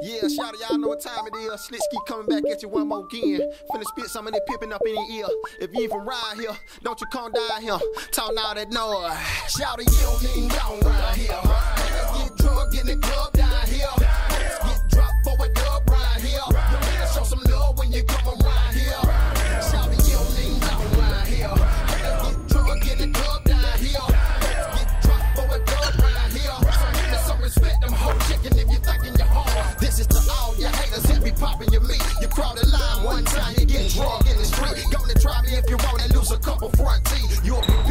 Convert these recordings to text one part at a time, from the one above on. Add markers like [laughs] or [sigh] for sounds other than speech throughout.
Yeah, shout out, y'all know what time it is. Slits keep coming back at you one more again. Finna spit some of that pippin' up in your ear. If you from round here, don't you come down here. Talking all that noise. Shout out, you don't even know round here. Let's get drunk in the club try me if you want and lose a couple front teeth. You'll be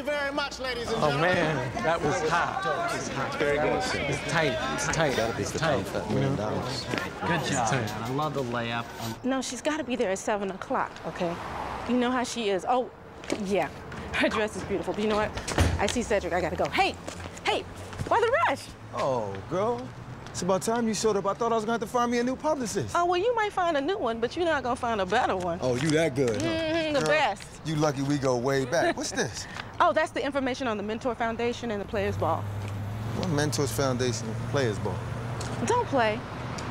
you very much, ladies and Oh gentlemen. man, that was hot. It's hot. Very good. It's tight. It's tight. It's tight. million dollars. Good job, man. I love the layup. No, she's got to be there at 7 o'clock, okay? You know how she is. Oh, yeah. Her dress is beautiful. But you know what? I see Cedric. I got to go. Hey, hey, why the rush? Oh, girl. It's about time you showed up. I thought I was gonna have to find me a new publicist. Oh, well, you might find a new one, but you're not going to find a better one. Oh, you that good? huh? Mhm, the Girl, best. You lucky we go way back. What's this? Oh, that's the information on the Mentor Foundation and the Players Ball. What Mentors Foundation Players Ball? Don't play.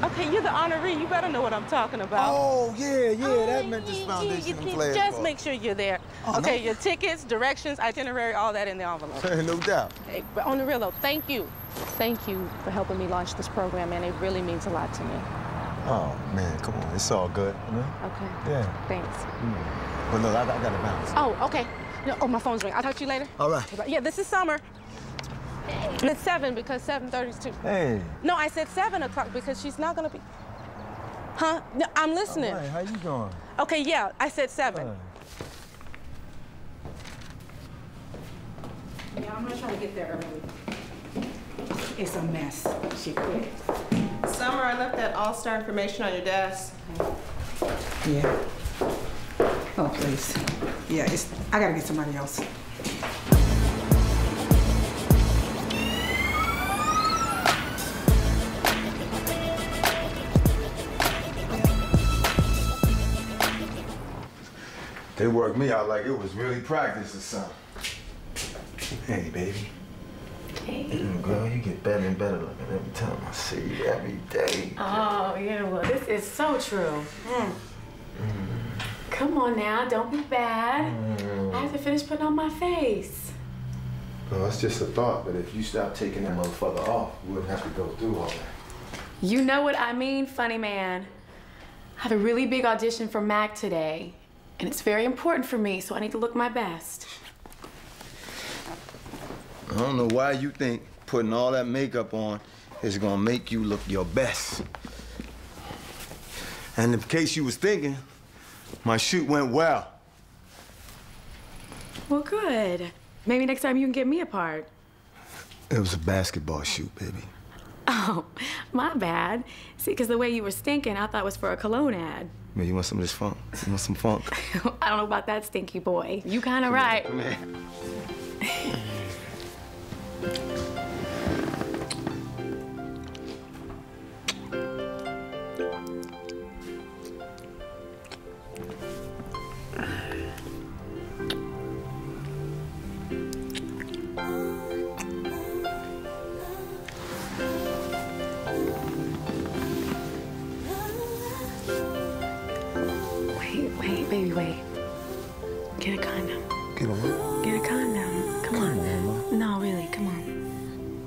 Okay, you're the honoree. You better know what I'm talking about. Oh, yeah, yeah, that Oh, Mentors you- Foundation you- and you Players Just Ball. make sure you're there. Oh, okay, no. your tickets, directions, itinerary, all that in the envelope. [laughs] no doubt. Hey, but on the real though, thank you. Thank you for helping me launch this program, and it really means a lot to me. Oh, man, come on. It's all good. You know? Okay. Yeah. Thanks. Mm. But look, I, I gotta bounce. Oh, okay. No, oh, my phone's ringing. I'll talk to you later. All right. Yeah, this is Summer. And It's seven because seven thirty is two. Hey. No, I said seven o'clock because she's not gonna be. Huh? No, I'm listening. Hey, how you doing? Okay, yeah, I said seven. Yeah, I'm gonna try to get there early. It's a mess. She quit. Summer, I left that all-star information on your desk. Yeah. Oh, please. Yeah, it's, I gotta get somebody else. They worked me out like it was really practice or something. Hey, baby. Hey. Mm, Girl, you get better and better looking every time I see you, every day. Oh, yeah, well, this is so true. Mm. Come on now, don't be bad. Mm. I have to finish putting on my face. No, it's just a thought, but if you stop taking that motherfucker off, we wouldn't have to go through all that. You know what I mean, funny man. I have a really big audition for MAC today, and it's very important for me, so I need to look my best. I don't know why you think putting all that makeup on is gonna make you look your best. And in case you was thinking, my shoot went well. Well, good. Maybe next time you can get me a part. It was a basketball shoot, baby. Oh, [laughs] my bad. See, because the way you were stinking, I thought it was for a cologne ad. Man, you want some of this funk? You want some funk? [laughs] I don't know about that stinky boy. You kind of right. Come [laughs]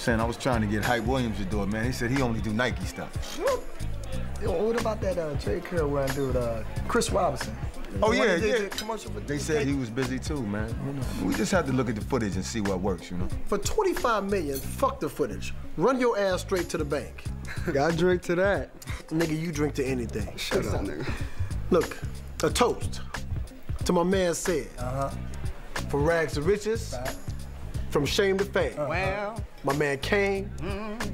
Saying I was trying to get Hype Williams to do it, man. He said he only do Nike stuff. what about that uh, J. Curl run dude, uh, Chris Robinson? Oh yeah, yeah. the Commercial for They said he was busy too, man. We just have to look at the footage and see what works, you know. For 25 million, fuck the footage. Run your ass straight to the bank. [laughs] Got drink to that. Nigga, you drink to anything. Shut up, nigga. Look, a toast to my man said. Uh-huh. From rags to riches, from shame to fame. Well, My man came,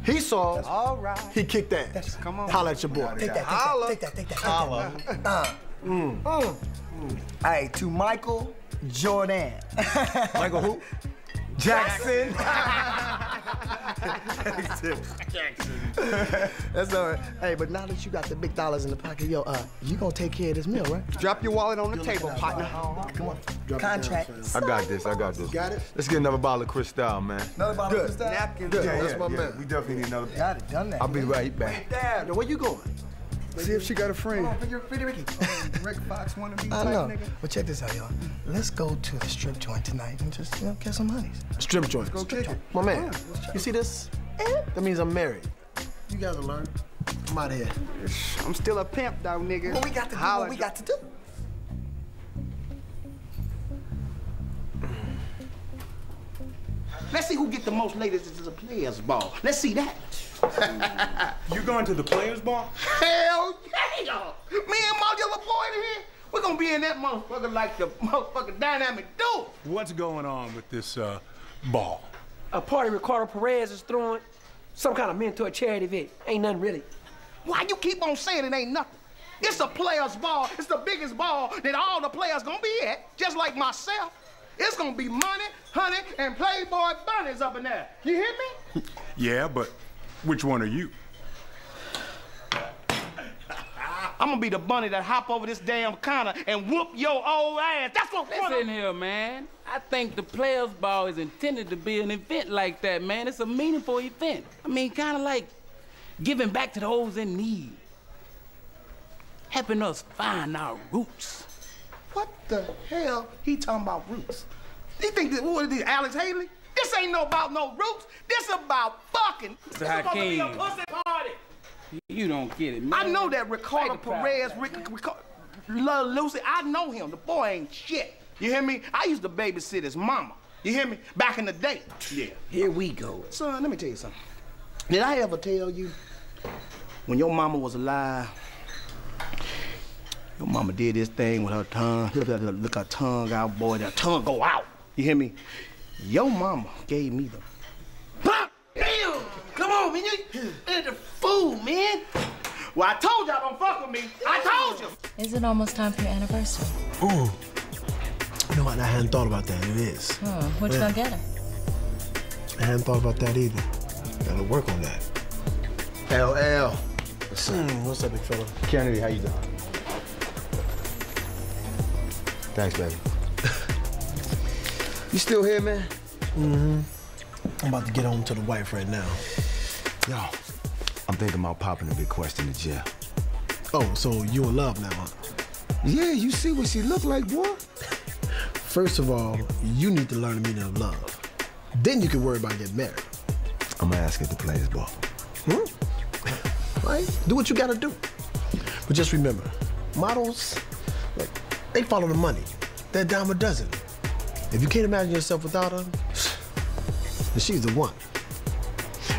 he saw, all right. he kicked ass. Come on. Holla at your boy. Take that, Holla. take that, take that, take that. Uh, mm. Mm. Hey, to Michael Jordan. Michael who? [laughs] Jackson. [laughs] That's all right. Hey, but now that you got the big dollars in the pocket, yo, uh, you gonna take care of this meal, right? Drop your wallet on the table, partner. Come on. Drop it down, Contract. I got this. I got this. Got it? Let's get another bottle of Cristal, man. Another bottle Good. of Cristal? Napkins. Good, Yeah, that's yeah, my Yeah, man. we definitely need another. Got it, done that. I'll be right back. Dad, where you going? See if she got a friend. Pretty Ricky. [laughs] Rick Fox wanna be I type know. nigga. But check this out, y'all. Let's go to the strip joint tonight and just, you know, get some honeys. Strip joint. Go kick it. My man, you see this? That means I'm married. You gotta learn. I'm out of here. I'm still a pimp, though, nigga. What we got to do, Holla. what we got to do. Let's see who get the most ladies to the players' ball. Let's see that. [laughs] You going to the players' ball? Hell yeah! Me and my little boy in here, we're gonna be in that motherfucker like the motherfucking dynamic dude. What's going on with this uh, ball? A party Ricardo Perez is throwing. Some kind of mentor charity event. Ain't nothing really. Why you keep on saying it ain't nothing? It's a players' ball. It's the biggest ball that all the players gonna be at, just like myself. It's gonna be money, honey, and Playboy bunnies up in there. You hear me? [laughs] Yeah, but which one are you? I'm gonna be the bunny that hop over this damn counter and whoop your old ass. That's what Listen here, man. I think the Players Ball is intended to be an event like that, man. It's a meaningful event. I mean, kind of like giving back to those in need, helping us find our roots. What the hell he talking about roots? You think that what is this, Alex Haley? This ain't no about no roots. This about fucking. This Mr. supposed to be a pussy party. You don't get it, man. I know that Ricardo Take the crowd Perez. Rick, Ricardo, Lucy. I know him. The boy ain't shit. You hear me? I used to babysit his mama. You hear me? Back in the day. Yeah. Here we go. Son, let me tell you something. Did I ever tell you when your mama was alive? Your mama did this thing with her tongue. Look at her tongue out, boy. That tongue go out. You hear me? Your mama gave me the. Pop! Damn! Come on, man. You, you're the fool, man. Well, I told y'all don't fuck with me. I told you. Is it almost time for your anniversary? Ooh. You know what? I hadn't thought about that. It is. Hmm. What you gonna get her? I hadn't thought about that either. Gotta work on that. LL. What's up? Hmm, what's up, big fella? Kennedy, how you doing? Thanks, baby. You still here, man? Mm-hmm. I'm about to get home to the wife right now. Yo, I'm thinking about popping a big question to Jill. Oh, so you in love now, huh? Yeah, you see what she look like, boy? [laughs] First of all, you need to learn the meaning of love. Then you can worry about getting married. I'm gonna ask her to play his ball. Hmm? right? Do what you gotta do. But just remember, models, like, they follow the money. They're a dime a dozen. If you can't imagine yourself without her, then she's the one.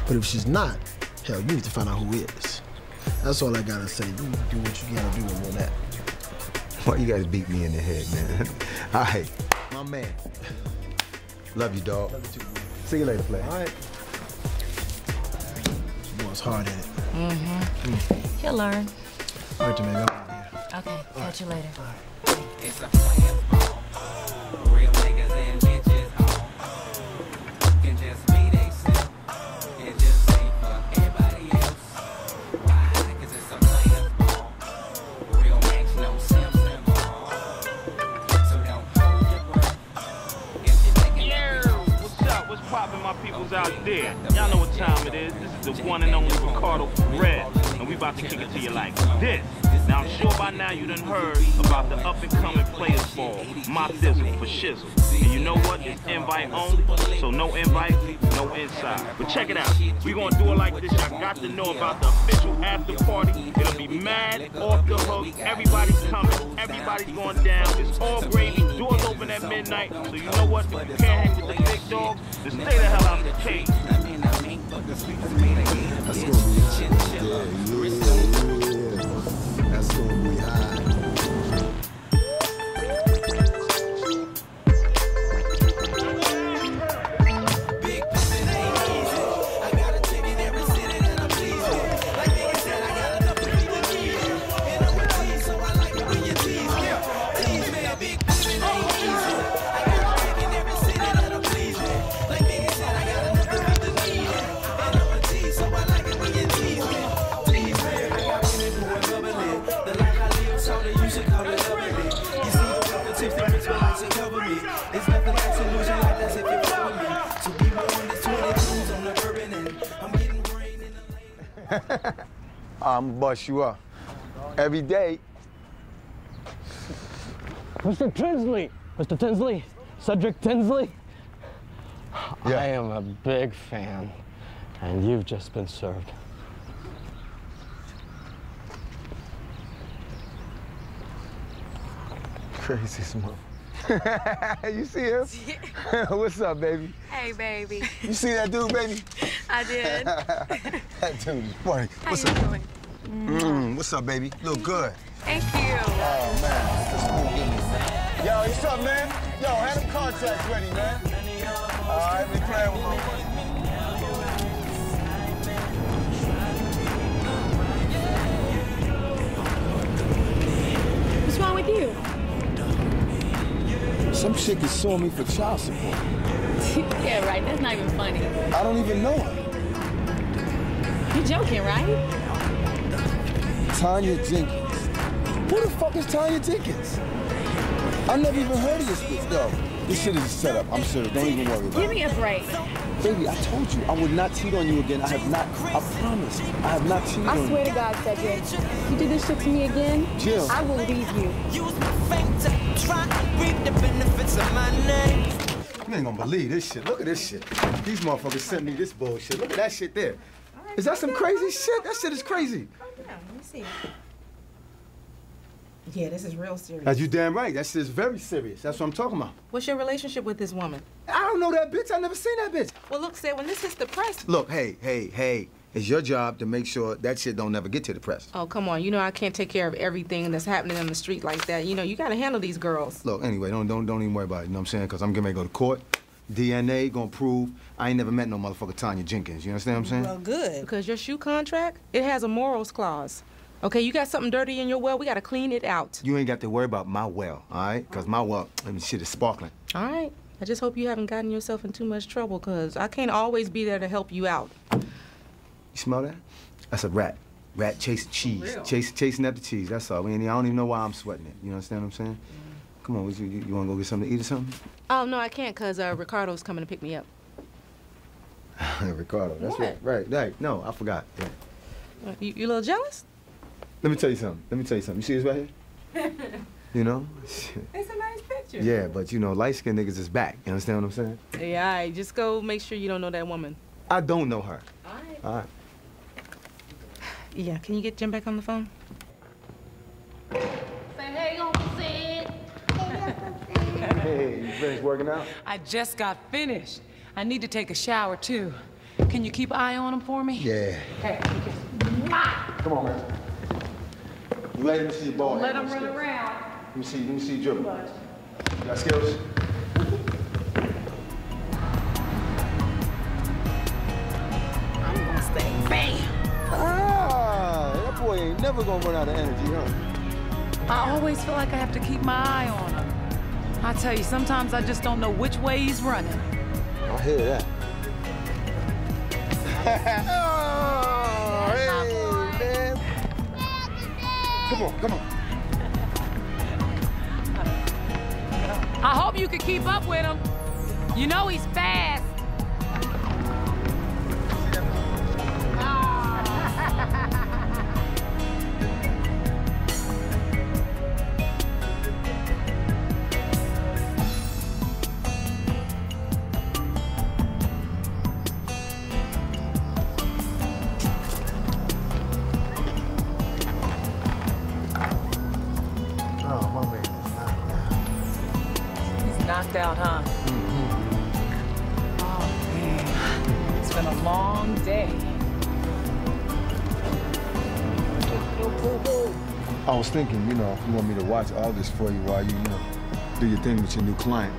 But if she's not, hell, you need to find out who is. That's all I gotta say. You do what you gotta do and all that. Why you guys beat me in the head, man? [laughs] All right, my man. Love you, dog. Love you too, See you later, play. All right. Boy's hard at it. Mm-hmm. He'll learn. All right, Jermaine, I'm out of here. Okay, catch you later. There? Y'all know what time it is. This is the one and only Ricardo Perez, and we about to kick it to you like this. Now I'm sure by now you done heard about the up and coming players ball, my thizzle for shizzle. And you know what? It's invite only, so no invite, no inside. But check it out. We gonna do it like this. I got to know about the official after party. It'll be mad, off the hook. Everybody's coming. Everybody's going down. It's all gravy. Doors open at midnight. So you know what? If you can't hang with the big dog, then stay the hell out of the cage. Be high. Yeah, yeah, yeah. Gonna. [laughs] I'm bust you up. Every day. Mr. Tinsley! Mr. Tinsley! Cedric Tinsley! I am a big fan, and you've just been served. Crazy smoke. [laughs] you see him? [laughs] [laughs] What's up, baby? Hey, baby. You see that dude, baby? I did. that dude is funny. How What's you up? doing? Mm, what's up, baby? Look good. Thank you. Oh, man. That's cool. Yo, what's up, man? Yo, have them contracts ready, man. All right, we playing with my money. What's wrong with you? Some chick is suing me for child support. [laughs] yeah, right. That's not even funny. I don't even know her. You're joking, right? Tanya Jenkins. Who the fuck is Tanya Jenkins? I never even heard of this bitch. though. this shit is a setup. I'm serious. Don't even worry about Give it. Give me a break. Baby, I told you I would not cheat on you again. I have not. I promise. I have not cheated I on swear to God, Cedric, you do this shit to me again, Jill. I will leave you. You ain't gonna believe this shit. Look at this shit. These motherfuckers sent me this bullshit. Look at that shit there. Is that some crazy shit? That shit is crazy. Let me see. Yeah, this is real serious. That's you damn right. That shit is very serious. That's what I'm talking about. What's your relationship with this woman? I don't know that bitch. I never seen that bitch. Well, look, say when this hits the press. Look, hey, hey, hey. It's your job to make sure that shit don't never get to the press. Oh, come on. You know I can't take care of everything that's happening on the street like that. You know, you gotta handle these girls. Look, anyway, don't don't don't even worry about it. You know what I'm saying? Because I'm getting ready to go to court. DNA gonna prove I ain't never met no motherfucker Tanya Jenkins. You understand what I'm saying? Well, good. Because your shoe contract, it has a morals clause. Okay, you got something dirty in your well, we gotta clean it out. You ain't got to worry about my well, all right? Because my well, I mean, shit is sparkling. All right. I just hope you haven't gotten yourself in too much trouble, because I can't always be there to help you out. You smell that? That's a rat. Rat chasing cheese. real? Chase, chasing after cheese. That's all. I, mean, I don't even know why I'm sweating it. You understand what I'm saying? Come on, you, you, you want to go get something to eat or something? Oh, no, I can't, because uh, Ricardo's coming to pick me up. [laughs] Ricardo, that's What? right. Right, right. No, I forgot. Yeah. Uh, You, you a little jealous? Let me tell you something. Let me tell you something. You see this right here? [laughs] You know? It's a nice picture. Yeah, but you know, light skinned niggas is back. You understand what I'm saying? Yeah, all right. Just go make sure you don't know that woman. I don't know her. All right. All right. Yeah, can you get Jim back on the phone? Say hey, Uncle Sid. Hey, you finished working out? I just got finished. I need to take a shower too. Can you keep an eye on him for me? Yeah. Hey, Come on, man. You? Let him see your ball. let him run around. Let me see. Let me see you dribble. You got skills? Never gonna run out of energy, huh? I always feel like I have to keep my eye on him. I tell you, sometimes I just don't know which way he's running. I hear that. [laughs] oh, hey, man. Come on, come on. I hope you can keep up with him. You know he's fast. All this for you while you, you know, do your thing with your new client.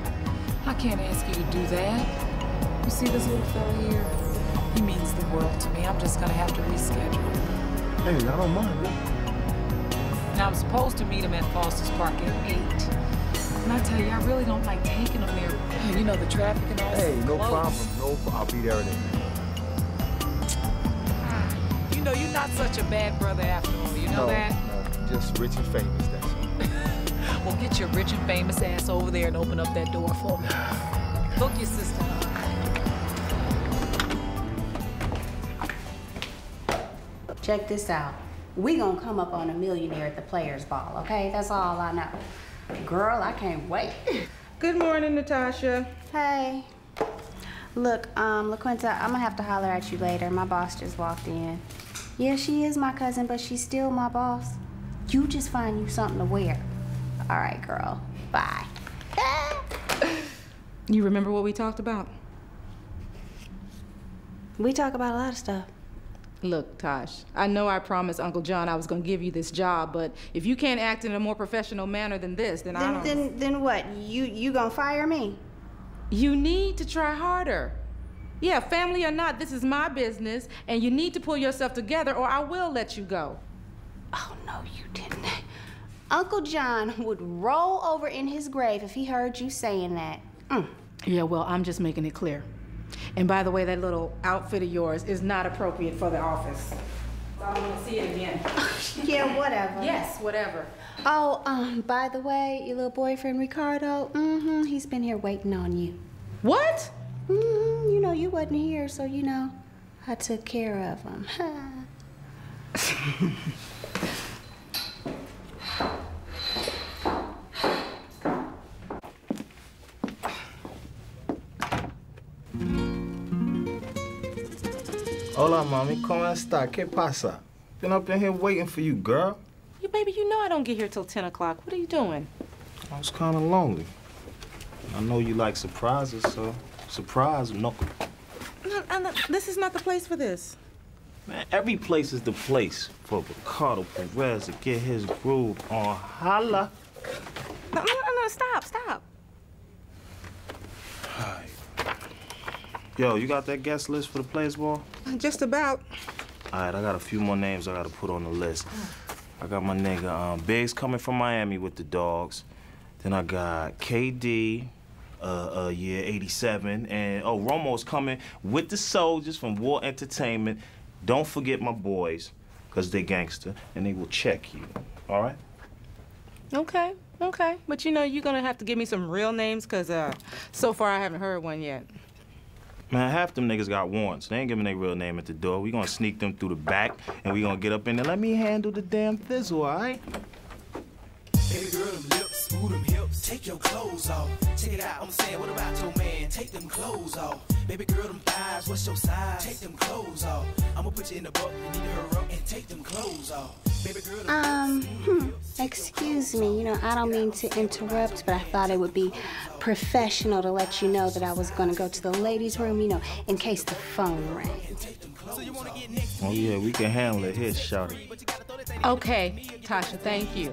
I can't ask you to do that. You see this little fella here? He means the world to me. I'm just gonna have to reschedule. Hey, I don't mind. Now, I'm supposed to meet him at Foster's Park at 8. And I tell you, I really don't like taking him there. [laughs] You know, the traffic and all Hey, no close. problem. No, I'll be there at eight. Ah, you know, you're not such a bad brother after all. You know no, that? no, just rich and famous. That's all. Well, get your rich and famous ass over there and open up that door for me. Hook your sister up. Check this out. We gonna come up on a millionaire at the Players Ball, okay? That's all I know. Girl, I can't wait. Good morning, Natasha. Hey. Look, um, LaQuinta, I'm gonna have to holler at you later. My boss just walked in. Yeah, she is my cousin, but she's still my boss. You just find you something to wear. All right, girl. Bye. [laughs] You remember what we talked about? We talk about a lot of stuff. Look, Tosh, I know I promised Uncle John I was going to give you this job, but if you can't act in a more professional manner than this, then, I don't. then, then what? You, you gonna fire me? You need to try harder. Yeah, family or not, this is my business, and you need to pull yourself together, or I will let you go. Oh no, you didn't. Uncle John would roll over in his grave if he heard you saying that. Mm. Yeah, well, I'm just making it clear. And by the way, that little outfit of yours is not appropriate for the office. I want to see it again. [laughs] Yeah, whatever. Yes, whatever. Oh, um, by the way, your little boyfriend Ricardo, mm-hmm, he's been here waiting on you. What? Mm-hmm, you know, you wasn't here, so you know, I took care of him. [laughs] [laughs] Hola, mami. ¿Cómo está? ¿Qué pasa? Been up in here waiting for you, girl. You baby, you know I don't get here till 10 o'clock. What are you doing? I was kind of lonely. I know you like surprises, so surprise, knuckle. No, no, this is not the place for this. Man, every place is the place for Ricardo Perez to get his groove on. Holla. No, no, no, stop, stop. Yo, you got that guest list for the Players Ball? Just about. All right, I got a few more names I got to put on the list. I got my nigga um, Biggs coming from Miami with the dogs. Then I got KD, uh, uh, year 87. And, oh, Romo's coming with the soldiers from War Entertainment. Don't forget my boys, because they gangster, and they will check you. All right? Okay, okay. But you know, you're gonna have to give me some real names, because uh, so far I haven't heard one yet. Man, half them niggas got warrants. They ain't giving their real name at the door. We gonna sneak them through the back, and we gonna get up in there. Let me handle the damn fizzle, all right? Girl, them lips, smooth them hips, take your clothes off. Check it out, I'm saying, what about your man? Take them clothes off. Baby girl, them thighs, what's your size? Take them clothes off. I'ma put you in the buck, you need to hurry up and take them clothes off. Baby girl, them Um, hmm, excuse me, you know, I don't mean to interrupt, but I thought it would be professional to let you know that I was gonna go to the ladies' room, you know, in case the phone rang. Oh yeah, we can handle it here, shouty. Okay, Tasha, thank you.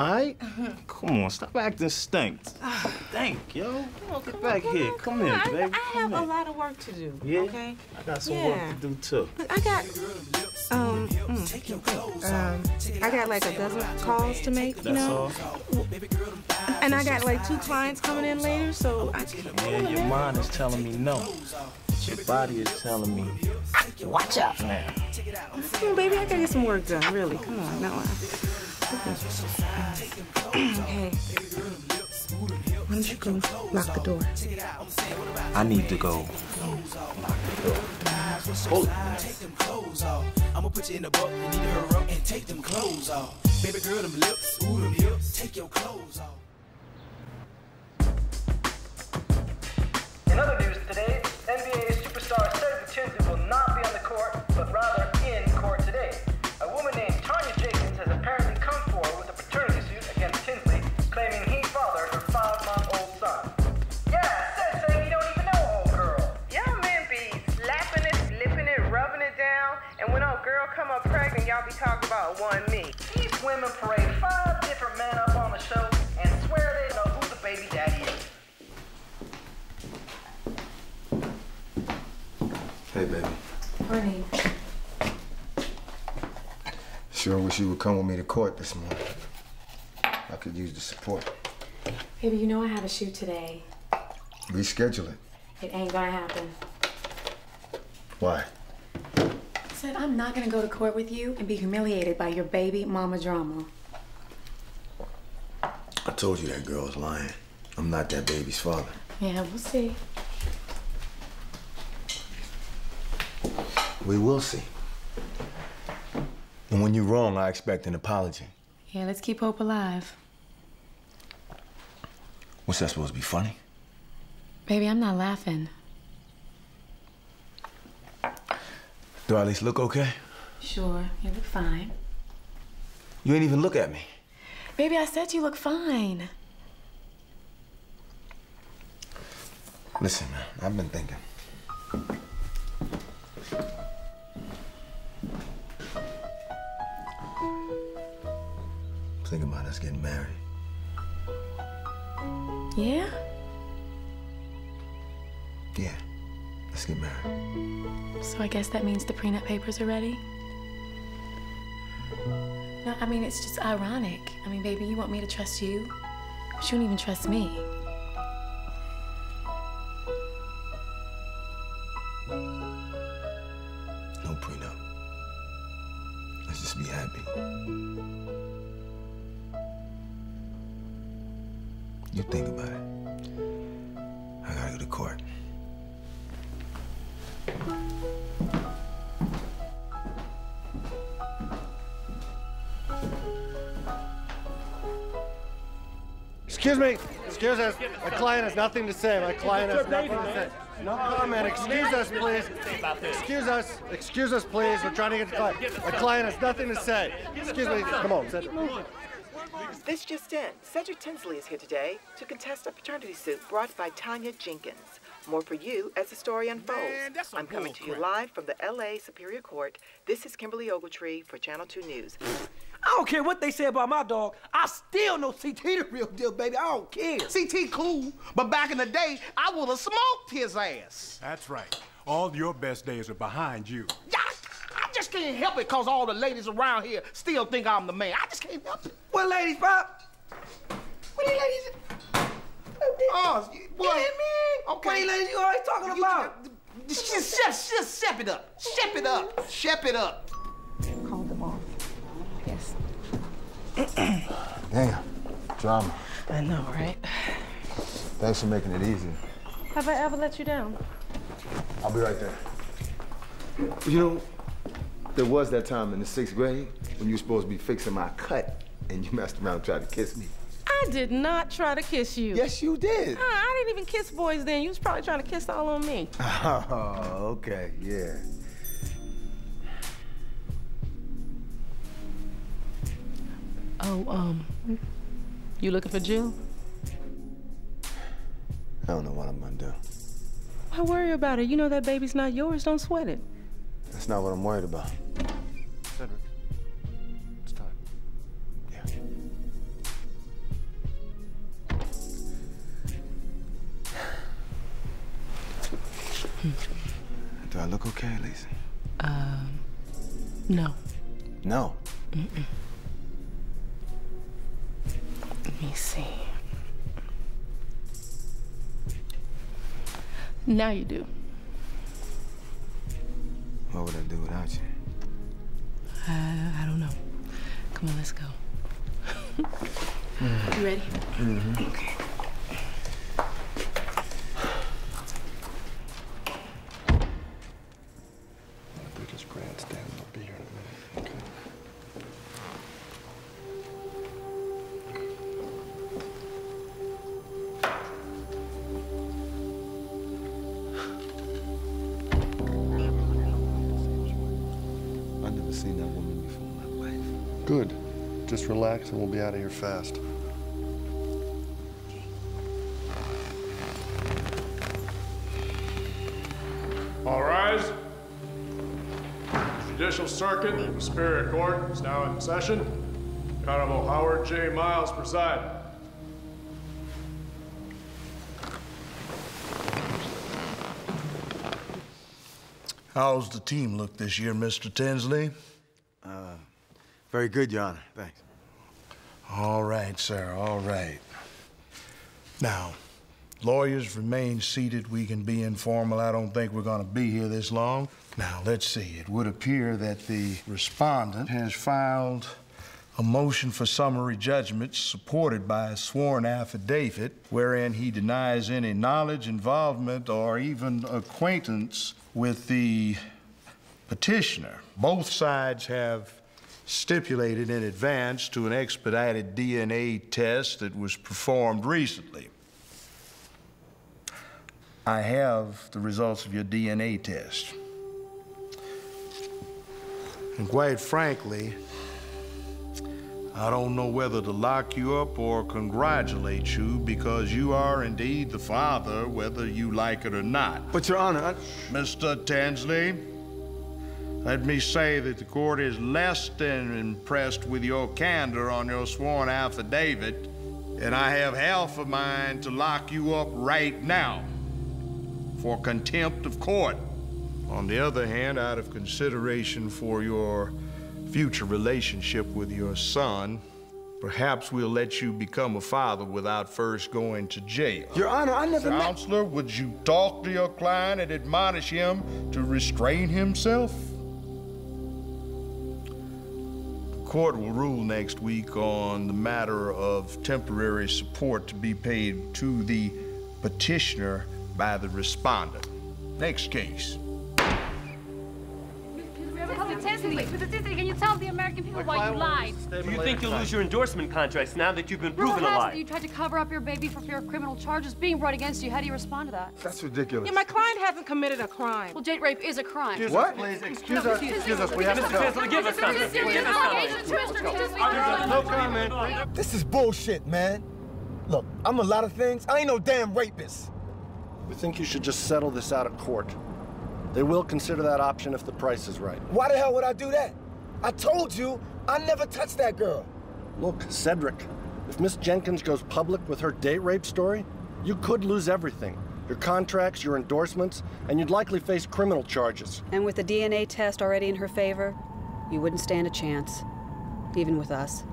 All right? Come on, stop acting stink. Thank yo. Get back here. Come here, I, baby. I have Come a here. lot of work to do. Yeah? Okay. I got some Yeah. work to do too. Look, I got um, mm, um, I got like a dozen calls to make, you know. And I got like two clients coming in later, so I can't. Yeah, your mind is telling me no. But your body is telling me, watch out, man. Come on, baby, I gotta get some work done. Really, come on, no. Hey, why don't you go lock the door? I need to go. Hold Take them clothes off. I'ma put you in the buck, you need to hurry up and take them clothes off. Baby girl, them lips, ooh, them hips, take your clothes off. In other news today, NBA superstar Cedric Tinsey will women parade five different men up on the show and swear they know who the baby daddy is. Hey, baby. Morning. Sure wish you would come with me to court this morning. I could use the support. Baby, you know I have a shoot today. Reschedule it. It ain't gonna happen. Why? I said I'm not gonna go to court with you and be humiliated by your baby mama drama. I told you that girl was lying. I'm not that baby's father. Yeah, we'll see. We will see. And when you're wrong, I expect an apology. Yeah, let's keep hope alive. What's that supposed to be funny? Baby, I'm not laughing. Do I at least look okay? Sure, you look fine. You ain't even look at me. Baby, I said you look fine. Listen, man, I've been thinking. Thinking about us getting married. Yeah? Yeah, let's get married. So I guess that means the prenup papers are ready? No, I mean, it's just ironic. I mean, baby, you want me to trust you, but you don't even trust me. No prenup. Let's just be happy. You think about it. I gotta go to court. Excuse me. Excuse us. My client has nothing to say. My client has nothing to say. No comment. Excuse us, please. Excuse us. Excuse us, please. We're trying to get the client. My client has nothing to say. Excuse me. Come on. Sit. This just in. Cedric Tinsley is here today to contest a paternity suit brought by Tanya Jenkins. More for you as the story unfolds. I'm coming to you live from the LA Superior Court. This is Kimberly Ogletree for Channel 2 News. I don't care what they say about my dog. I still know CT the real deal, baby. I don't care. CT cool, but back in the day, I would have smoked his ass. That's right. All your best days are behind you. I just can't help it because all the ladies around here still think I'm the man. I just can't help it. What ladies, Pop? What are ladies? Oh, boy. Yeah, man. Okay. What these ladies you always talking about? Just, just, just step it up. Step it up. Step it up. [clears throat] Damn, drama. I know, right? Thanks for making it easy. Have I ever let you down? I'll be right there. You know, there was that time in the sixth grade when you were supposed to be fixing my cut and you messed around and tried to kiss me. I did not try to kiss you. Yes, you did. Uh, I didn't even kiss boys then. You was probably trying to kiss all on me. [laughs] Oh, okay, yeah. Oh, um, you looking for Jill? I don't know what I'm gonna do. Why worry about it? You know that baby's not yours. Don't sweat it. That's not what I'm worried about. Cedric, it's time. Yeah. do I look okay, Lisa? Um, no. No. Mm-mm. Let me see. Now you do. What would I do without you? Uh, I don't know. Come on, let's go. you ready? Mm-hmm. Okay. They're just grandstanding. I'll Just relax and we'll be out of here fast. All rise. Judicial Circuit of the Superior Court is now in session. The Honorable Howard J. Miles presiding. How's the team look this year, Mr. Tinsley? Uh, very good, Your Honor. Thanks. Right, sir, all right. Now, lawyers remain seated. We can be informal. I don't think we're going to be here this long. Now, let's see. It would appear that the respondent has filed a motion for summary judgment supported by a sworn affidavit wherein he denies any knowledge, involvement, or even acquaintance with the petitioner. Both sides have stipulated in advance to an expedited DNA test that was performed recently. I have the results of your DNA test. And quite frankly, I don't know whether to lock you up or congratulate you because you are indeed the father, whether you like it or not. But, Your Honor, I... Mr. Tinsley, let me say that the court is less than impressed with your candor on your sworn affidavit, and I have half a mind to lock you up right now for contempt of court. On the other hand, out of consideration for your future relationship with your son, perhaps we'll let you become a father without first going to jail. Your Honor, I never met- Counselor, would you talk to your client and admonish him to restrain himself? Court will rule next week on the matter of temporary support to be paid to the petitioner by the respondent. Next case. Mr. Tinsley, Mr. Tinsley, can you tell the American people why you lied? Do you think you'll lose your endorsement contracts now that you've been proven a has it lie? that you tried to cover up your baby for fear of criminal charges being brought against you. How do you respond to that? That's ridiculous. Yeah, my client hasn't committed a crime. Well, date rape is a crime. Excuse us, What? please. Excuse us. Excuse us. We have to Mr. go. Tinsley, give us something. This is Give serious us something. allegations, Mr. Tinsley. No comment. This is bullshit, man. Look, I'm a lot of things. I ain't no damn rapist. We think you should just settle this out of court. They will consider that option if the price is right. Why the hell would I do that? I told you I never touched that girl. Look, Cedric, if Miss Jenkins goes public with her date rape story, you could lose everything. Your contracts, your endorsements, and you'd likely face criminal charges. And with the DNA test already in her favor, you wouldn't stand a chance, even with us.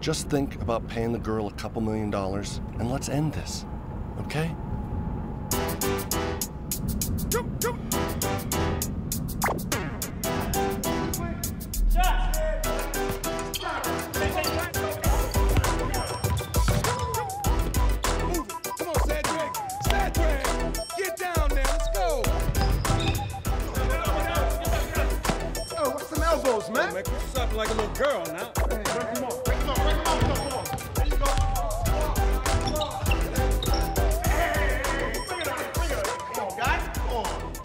Just think about paying the girl a couple million dollars, and let's end this, okay? Come Something like a little girl now.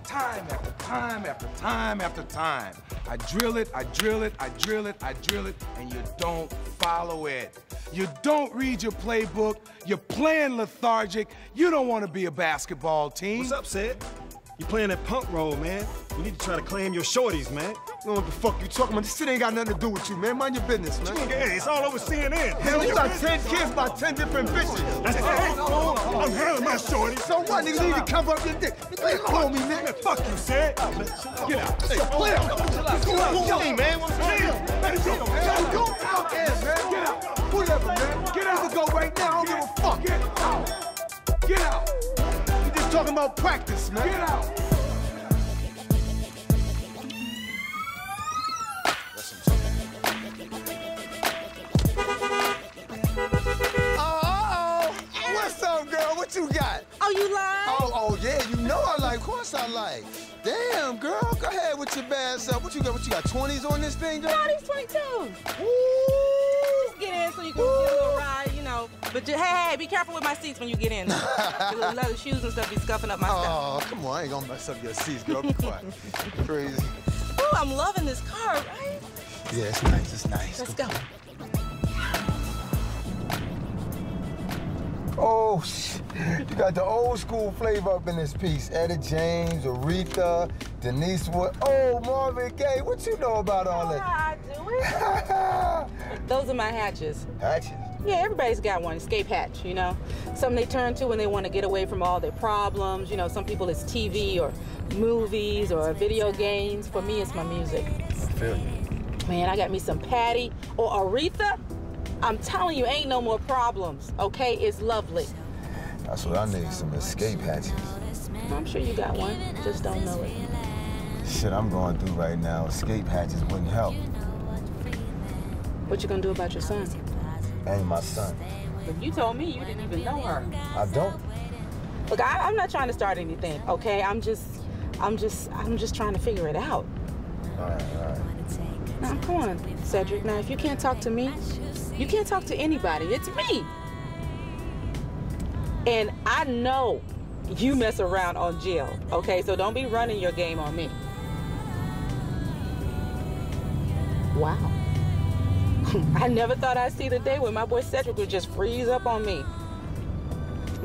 Time after time after time after time. I drill it, I drill it, I drill it, I drill it, and you don't follow it. You don't read your playbook. You're playing lethargic. You don't want to be a basketball team. What's up, Sid? You playing that punk role, man. You need to try to claim your shorties, man. Know what the fuck you talking about. This shit ain't got nothing to do with you, man. Mind your business, man. Hey, it's all over CNN. Hell, you got 10 kids by 10 different bitches. That's it. I'm handling my shorty. So what, nigga? You need to cover up your dick. Nigga, you on me, man. Fuck you, Sid. Get out. Hey, play out. What's going on? Hey, man, what's going on? Let it go. Yo, go out there, man. Get out. Whatever, man. Get out. Go right now. I don't give a fuck. Get out. Get out. You just talking about practice, man. Get out. Oh, you like? Oh, oh, yeah. You know I like. Of course I like. Damn, girl. Go ahead with your bad self. What you got? What you got? 20s on this thing, girl? No, these 22. Just get in so you can get a little ride, you know. But just, hey, hey, be careful with my seats when you get in. [laughs] little leather shoes and stuff be scuffing up my oh, stuff. Oh, come on. I ain't gonna mess up your seats, girl. Be quiet. [laughs] Crazy. Ooh, I'm loving this car, right? Yeah, it's nice. It's nice. Let's go. Oh. You got the old school flavor up in this piece. Etta James, Aretha, Denise Wood. Oh, Marvin Gaye. What you know about all that? I do it. [laughs] Those are my hatches. Hatches? Yeah, everybody's got one, escape hatch, you know? Something they turn to when they want to get away from all their problems. You know, some people it's TV or movies or video games. For me, it's my music. I feel you. Man, I got me some Patty or Aretha. I'm telling you, ain't no more problems, okay? It's lovely. That's what I need, some escape hatches. I'm sure you got one, just don't know it. Shit I'm going through right now, escape hatches wouldn't help. What you gonna do about your son? Ain't my son. But you told me you didn't even know her. I don't. Look, I, I'm not trying to start anything, okay? I'm just, I'm just, I'm just trying to figure it out. All right, all right. Now, come on, Cedric. Now, if you can't talk to me, you can't talk to anybody. It's me. And I know you mess around on Jill, okay? So don't be running your game on me. Wow. [laughs] I never thought I'd see the day when my boy Cedric would just freeze up on me.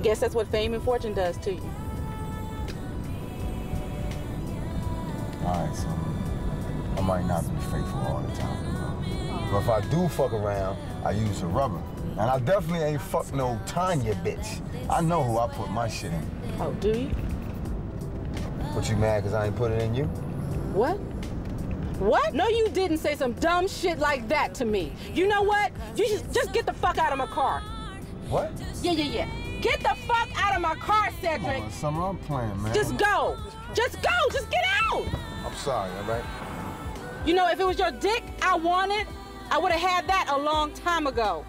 Guess that's what fame and fortune does to you. All right, so I might not be faithful all the time. But if I do fuck around, I use a rubber. And I definitely ain't fuck no Tanya bitch. I know who I put my shit in. Oh, do you? What you mad cause I ain't put it in you? What? What? No, you didn't say some dumb shit like that to me. You know what? You should just get the fuck out of my car. What? Yeah, yeah, yeah. Get the fuck out of my car, Cedric. Oh, Summer, I'm playing, man. Just go. Just go. Just get out. I'm sorry, all right? You know, if it was your dick I wanted, I would have had that a long time ago.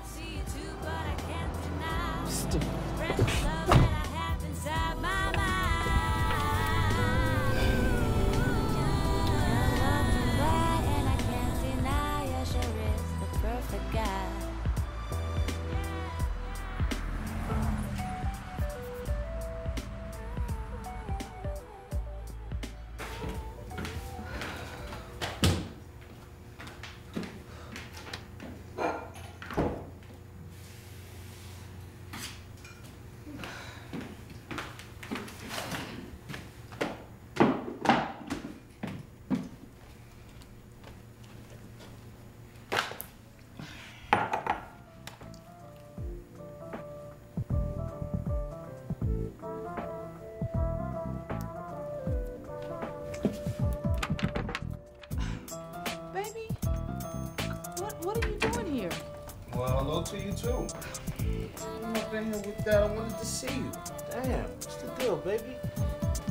Baby?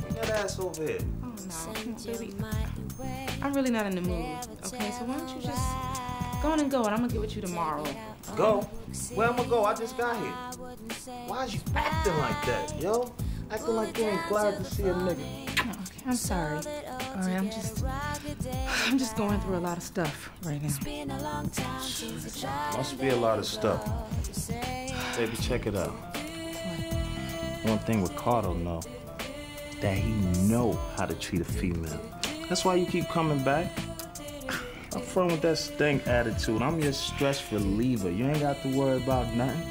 Bring that ass over here. Oh no, baby. I'm really not in the mood. Okay, so why don't you just go on and go, and I'm gonna get with you tomorrow. Go? Where am I'ma go? I just got here. Why is you acting like that, yo? Acting like you ain't glad to see a nigga. Oh, okay, I'm sorry. All right, I'm just, [sighs] I'm just going through a lot of stuff right now. Must be a lot of stuff. Baby, check it out. One thing Ricardo know, that he know how to treat a female. That's why you keep coming back. I'm from with that stank attitude. I'm your stress reliever. You ain't got to worry about nothing.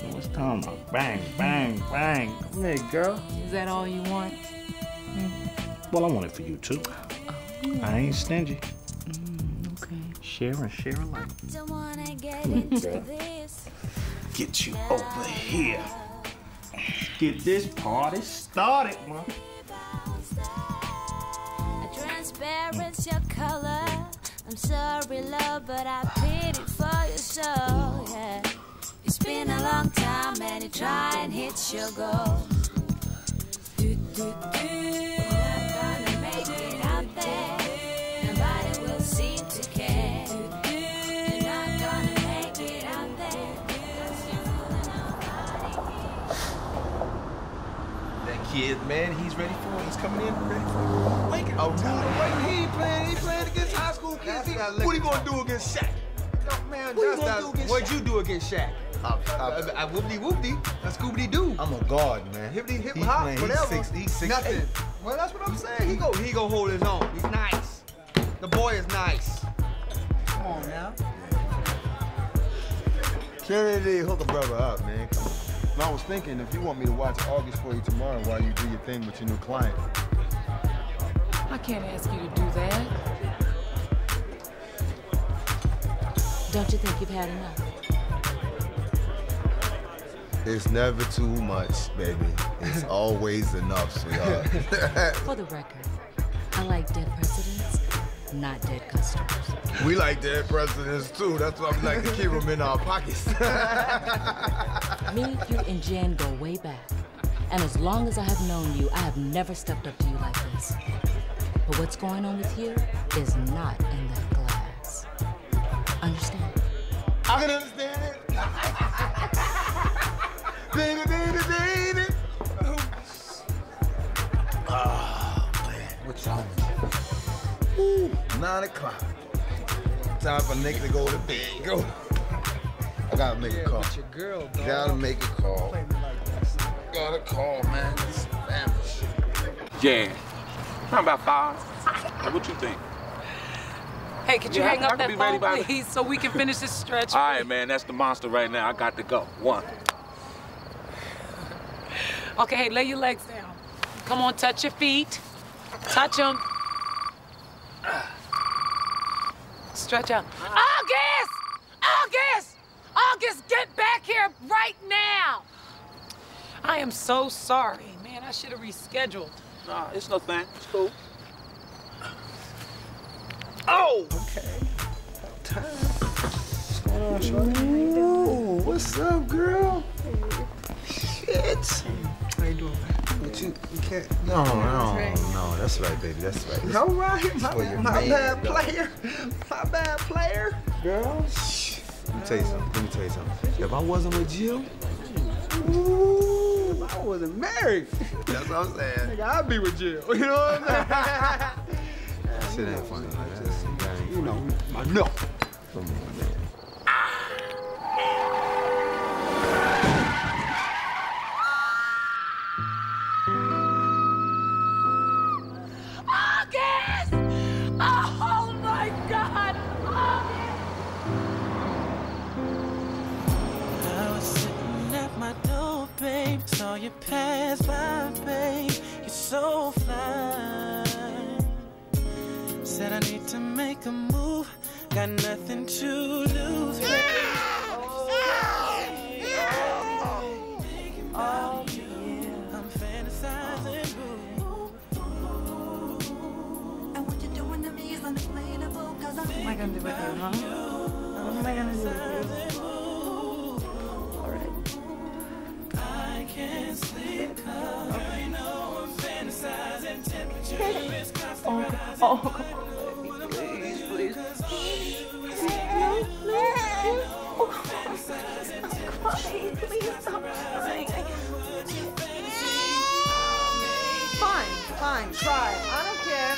You know, it's time to bang, bang, bang. Come here, girl. Is that all you want? Hmm. Well, I want it for you too. Oh. I ain't stingy. Mm, okay. Share and share alike. Come here, girl. Get you over here. Get this party started, man. Your color. I'm sorry, love, but I pity for. Yeah, it's been a long time, and you try and hit your goal. Do, do, do. Kid, man, he's ready for it. He's coming in ready for it. Wake up. Wait, he ain't playing. He playing against high school kids. He- What he gonna do against Shaq? Man, What you gonna not- do against what'd Shaq? you do against Shaq? I, I, I, whoopty whoopty. That's Scooby Doo. I'm a guard, man. Hippity hip hop, playing- he's whatever. six- he's six Nothing. eight. Well, that's what I'm saying. He go, he go hold his own. He's nice. The boy is nice. Come on now. Kennedy, hook a brother up, man. Come on. And I was thinking, if you want me to watch August for you tomorrow while you do your thing with your new client, I can't ask you to do that. Don't you think you've had enough? It's never too much, baby. It's [laughs] always enough, sweetheart. For the record, I like dead presidents, not dead customers. we like dead presidents too. That's why we like to keep them in our pockets. [laughs] Me, you, and Jen go way back. And as long as I have known you, I have never stepped up to you like this. But what's going on with you is not in that glass. Understand? I can understand it. [laughs] baby, baby, baby. Oh, man. What time 9 o'clock. Time for Nick to go to bed. Go. I gotta make yeah, a call. Your girl, dog. Gotta make a call. Gotta call, man. It's yeah. How about five? What you think? Hey, could you yeah, hang I, up I that phone, please, so we can finish this stretch? All right, man, that's the monster right now. I got to go. One. Okay, hey, lay your legs down. Come on, touch your feet. Touch them. Stretch out. August! August! August, get back here right now! I am so sorry, man. I should have rescheduled. Nah, it's no thing. It's cool. Oh! Okay. What's going on, Ooh, what's up, girl? Shit. How you doing? But you, you can't. No, no, That's right. no. That's right, baby. That's right. All right, my, you're my bad player. My bad player. Girl. Let me tell you something. Let me tell you something. If I wasn't with you, Ooh, if I wasn't married. that's what I'm saying. Nigga, I'd be with you. You know what I'm saying? Shit ain't funny. man. That You know, my no. Come on, man. Saw you pass by, babe. You're so fly. Said I need to make a move. Got nothing to lose, babe. Oh, yeah. I'm fantasizing, boo. And what you're doing to me is unexplainable, cause I'm. What am I gonna do with you, huh? What am I gonna do with you? I can't sleep 'cause I know I'm fantasizing. Temperature is constant oh, rising. Oh, oh come on, baby, please, please. Fine, fine, cry. I don't care.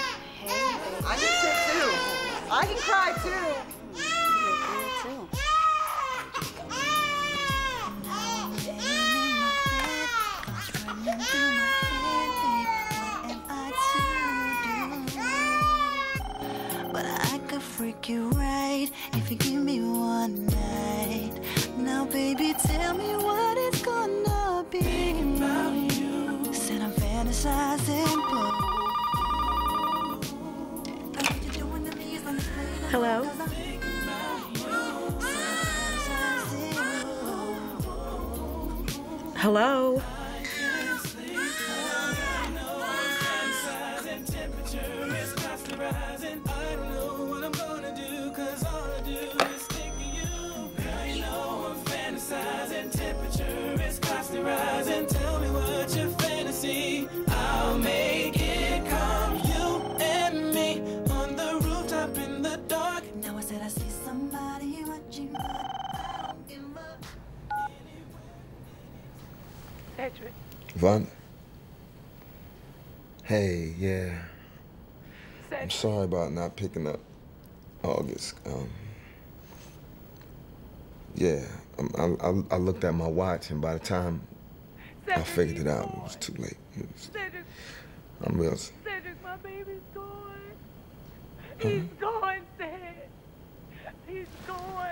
I can sit too. I can cry too. Could freak you right if you give me one night. Now, baby, tell me what it's gonna be. Said I'm fantasizing, but. Hello? Hello? Von. Hey, yeah. I'm sorry about not picking up August. Um, yeah, um, I, I, I looked at my watch, and by the time I figured it out, it was too late. Was- Cedric, I'm real. Cedric, my baby's gone. He's gone. He's gone.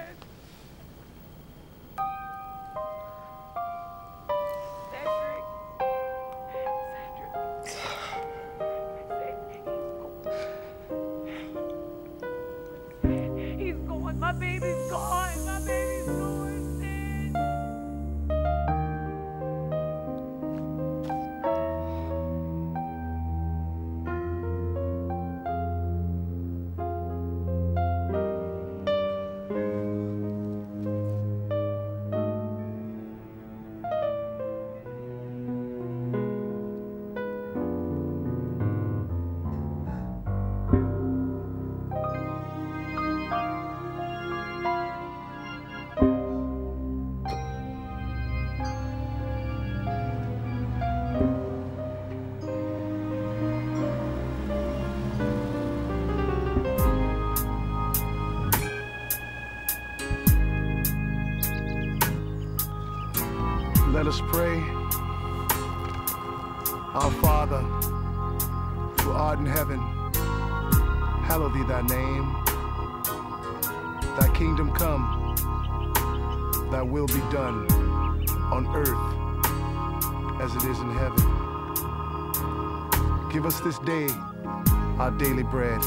Bread,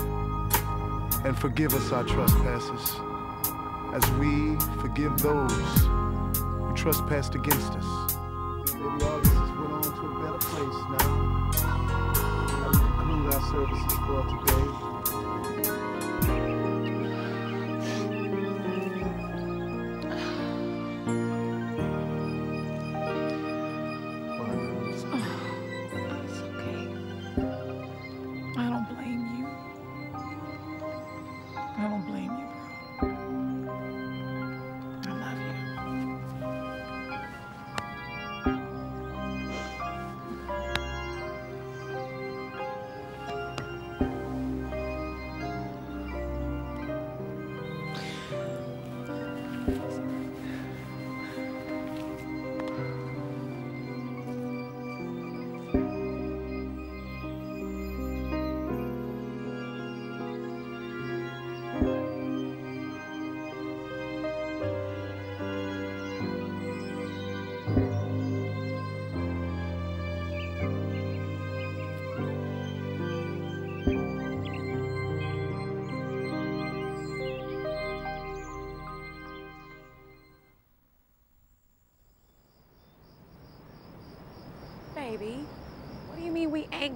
and forgive us our trespasses, as we forgive those who trespassed against us. Maybe all this has went on to a better place now. I conclude our services for today.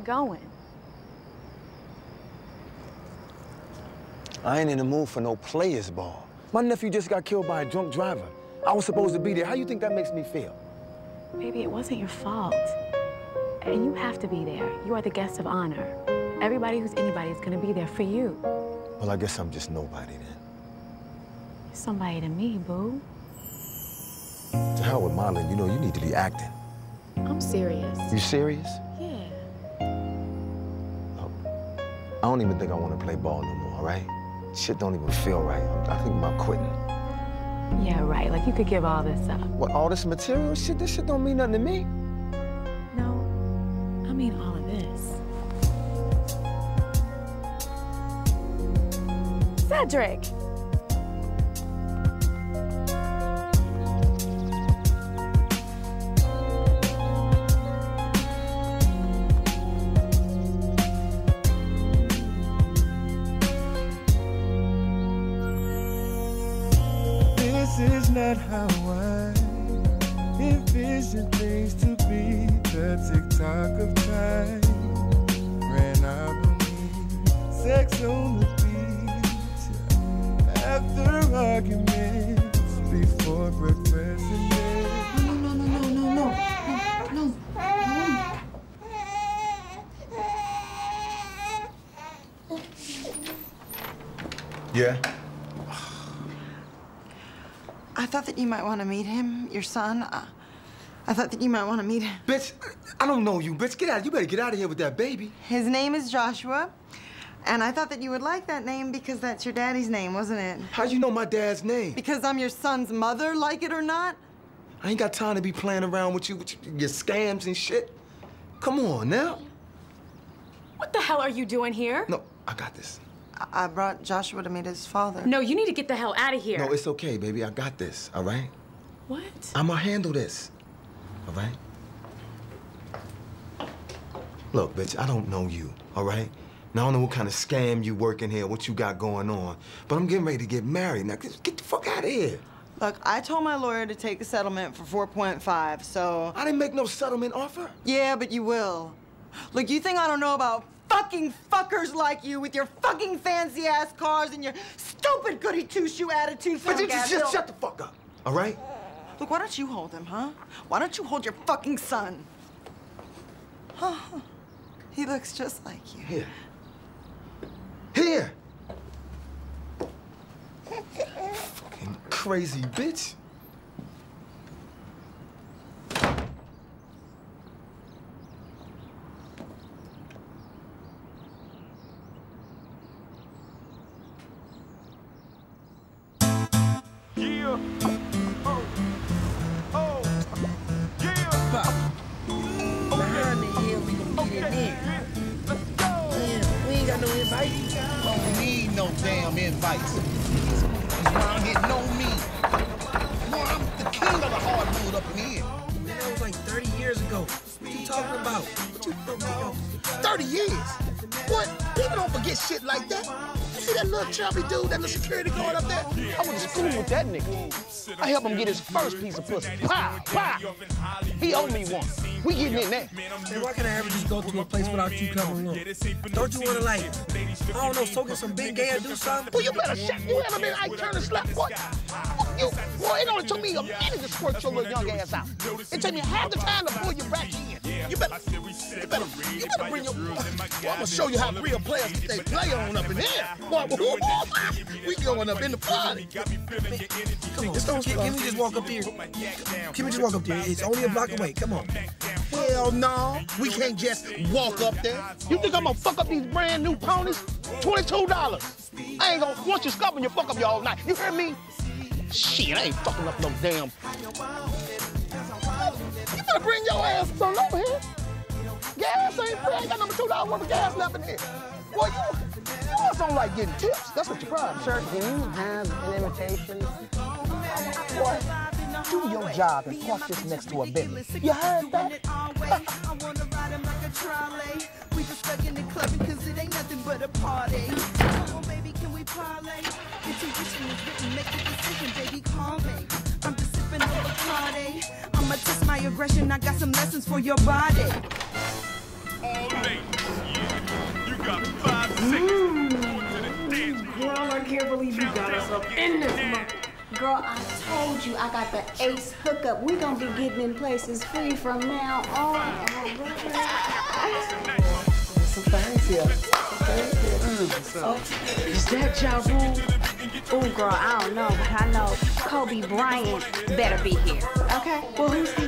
Mean going? I ain't in the mood for no players ball. My nephew just got killed by a drunk driver. I was supposed to be there. How you think that makes me feel? Baby, it wasn't your fault. And you have to be there. You are the guest of honor. Everybody who's anybody is gonna be there for you. Well, I guess I'm just nobody then. You're somebody to me, boo. To hell with Marlon, you know you need to be acting. I'm serious. You serious? Don't even think I want to play ball no more, all right? Shit don't even feel right. I think about quitting. Yeah, right. Like you could give all this up. What, all this material shit? This shit don't mean nothing to me. No, I mean all of this. Cedric! After arguments before breakfast and bed. No, no, no, no, no, no, no, no. Yeah? [sighs] I thought that you might want to meet him, your son. I, I thought that you might want to meet him. Bitch, I don't know you, bitch. Get out. You better get out of here with that baby. His name is Joshua, and I thought that you would like that name because that's your daddy's name, wasn't it? How'd you know my dad's name? Because I'm your son's mother, like it or not. I ain't got time to be playing around with you with your scams and shit. Come on now. What the hell are you doing here? No, I got this. I, I brought Joshua to meet his father. No, you need to get the hell out of here. No, it's okay, baby. I got this, all right? What? I'ma handle this, all right? Look, bitch, I don't know you, all right? Now, I don't know what kind of scam you working here, what you got going on, but I'm getting ready to get married. Now, get the fuck out of here. Look, I told my lawyer to take a settlement for 4.5, so. I didn't make no settlement offer. Yeah, but you will. Look, you think I don't know about fucking fuckers like you with your fucking fancy ass cars and your stupid goody two shoe attitude? But you just, just shut the fuck up, all right? Look, why don't you hold him, huh? Why don't you hold your fucking son? Huh? He looks just like you. Here. Here. [laughs] Fucking crazy bitch. Shit like that. You see that little chubby dude, that little security guard up there? I went to school with that nigga. I helped him get his first piece of pussy. Pow, pow. He owed me one. We getting in there. Man, why can't I ever just go to a place without you coming along? Don't you want to, like, I don't know, soak in some big gay or do something? Well, you better shut. You ever been Ike Turner slap? What? You, boy, it only took me a minute to squirt your little young ass out. It took me half the time to pull you back in. You better, you better, you better bring your. Well, I'm gonna show you how real players they play on up in here. Boy, we going up in the party. Come on, don't, can we just walk up there? Can we just walk up there? It's only a block away. Come on. Hell no, we can't just walk up there. You think I'm gonna fuck up these brand new ponies? $22. I ain't gonna, once you scuff them, you fuck up your whole night. You hear me? Shit, I ain't fucking up no damn. You better bring your ass on over here. Gas ain't free. I ain't got number two dollars worth of gas left in here. Boy, you, you always don't like getting tips. That's what your problem. Sir, do you have an invitation? Boy, do your job and park this next to a Bentley. You heard that? We just stuck in the club because it ain't nothing but a party. Come on, baby, can we parlay? Intuition is written, make the decision, baby, call me. I'm just sipping on Bacardi. I'ma test my aggression, I got some lessons for your body. Girl, I can't believe you got us up in this month. Girl, I told you I got the ace hookup. We gonna be getting in places free from now on. Some things here. Oh, is that Ja Rule? Oh, girl, I don't know, but I know Kobe Bryant better be here. Okay? Well, who's he?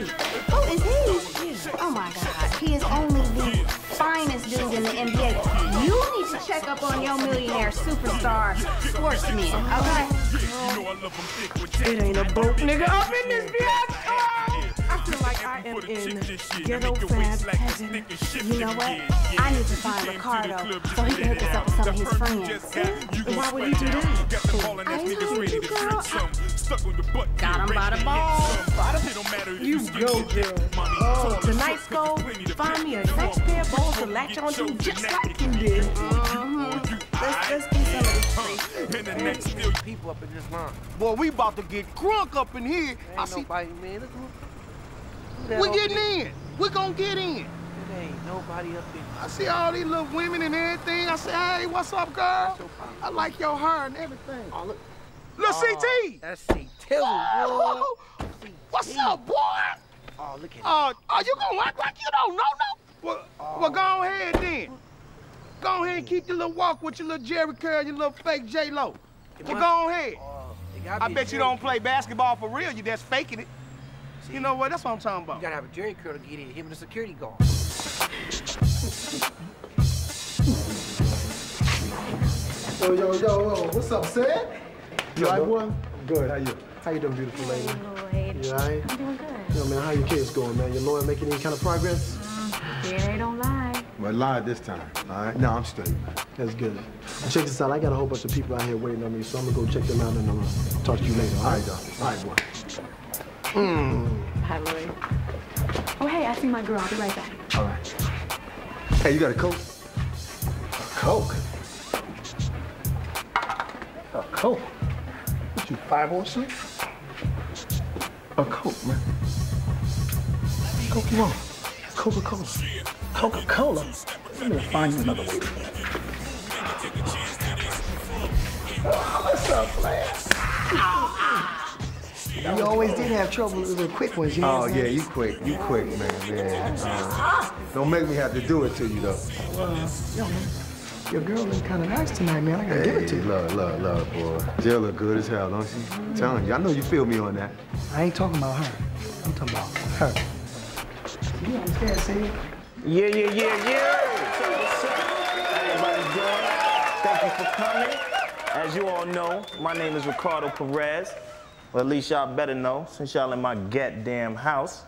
Who is he? Oh my God, he is only the finest dude in the NBA. You need to check up on your millionaire superstar sportsman. Okay? It ain't a boat, nigga up in this bitch. I feel like I am in ghetto fad heaven. You know what? I need to find Ricardo so he can hook us up with some of his friends. Why would he do that? I ain't told you, girl. Got him by the balls. You go, girl. Oh, tonight's goal, find me a nice pair of balls to latch onto just like you did. Let's, let's do some of this free. And the next still people up in this line. Boy, we about to get crunk up in here. I see. Nobody, man. Look who- We getting in. We're gonna get in. It ain't nobody up in I see all these little women and everything. I say, hey, what's up, girl? I like your hair and everything. Oh, look. Little CT. That's C Tizzle, boy. [laughs] What's up, boy? Oh, look at Oh, uh, you gonna act like you don't know, no? Well, well, go ahead then. Go ahead and keep your little walk with your little Jheri Curl, your little fake J Lo. Well, go ahead. I bet you don't play basketball for real. You just faking it. You know what? That's what I'm talking about. You gotta have a Jheri curl to get in. Him and the security guard. Yo, yo, yo, yo, what's up, Sam? You alright, boy? Good, how you? How you doing, beautiful lady? Lloyd. You alright? I'm doing good. Yo, man, how your kids going, man? Your lawyer making any kind of progress? Yeah, they don't lie. But lie this time, all right? No, I'm straight. That's good. Check this out. I got a whole bunch of people out here waiting on me, so I'm gonna go check them out and I'm gonna talk to you later. All right, dog. All right, boy. Mm. Hi, Lloyd. Oh, hey, I see my girl. I'll be right back. All right. Hey, you got a coat? Coke. A Coke? What you, five or six? A Coke, man. Coke you want? Coca-Cola. Coca-Cola? Let me find you another way. What's up, Lance? You always did have trouble with the quick ones, you know Oh, yeah, saying? you quick. You quick, man, man. Uh, don't make me have to do it to you, though. Well, yo, man, your girl look kind of nice tonight, man. I gotta give it to you. Love, love, love, boy. Jill look good as hell, don't she? Telling you, I know you feel me on that. I ain't talking about her. I'm talking about her. You understand, see? Yeah, yeah, yeah, yeah. So what's up? How everybody doing? Thank you for coming. As you all know, my name is Ricardo Perez. Well, at least y'all better know, since y'all in my goddamn house.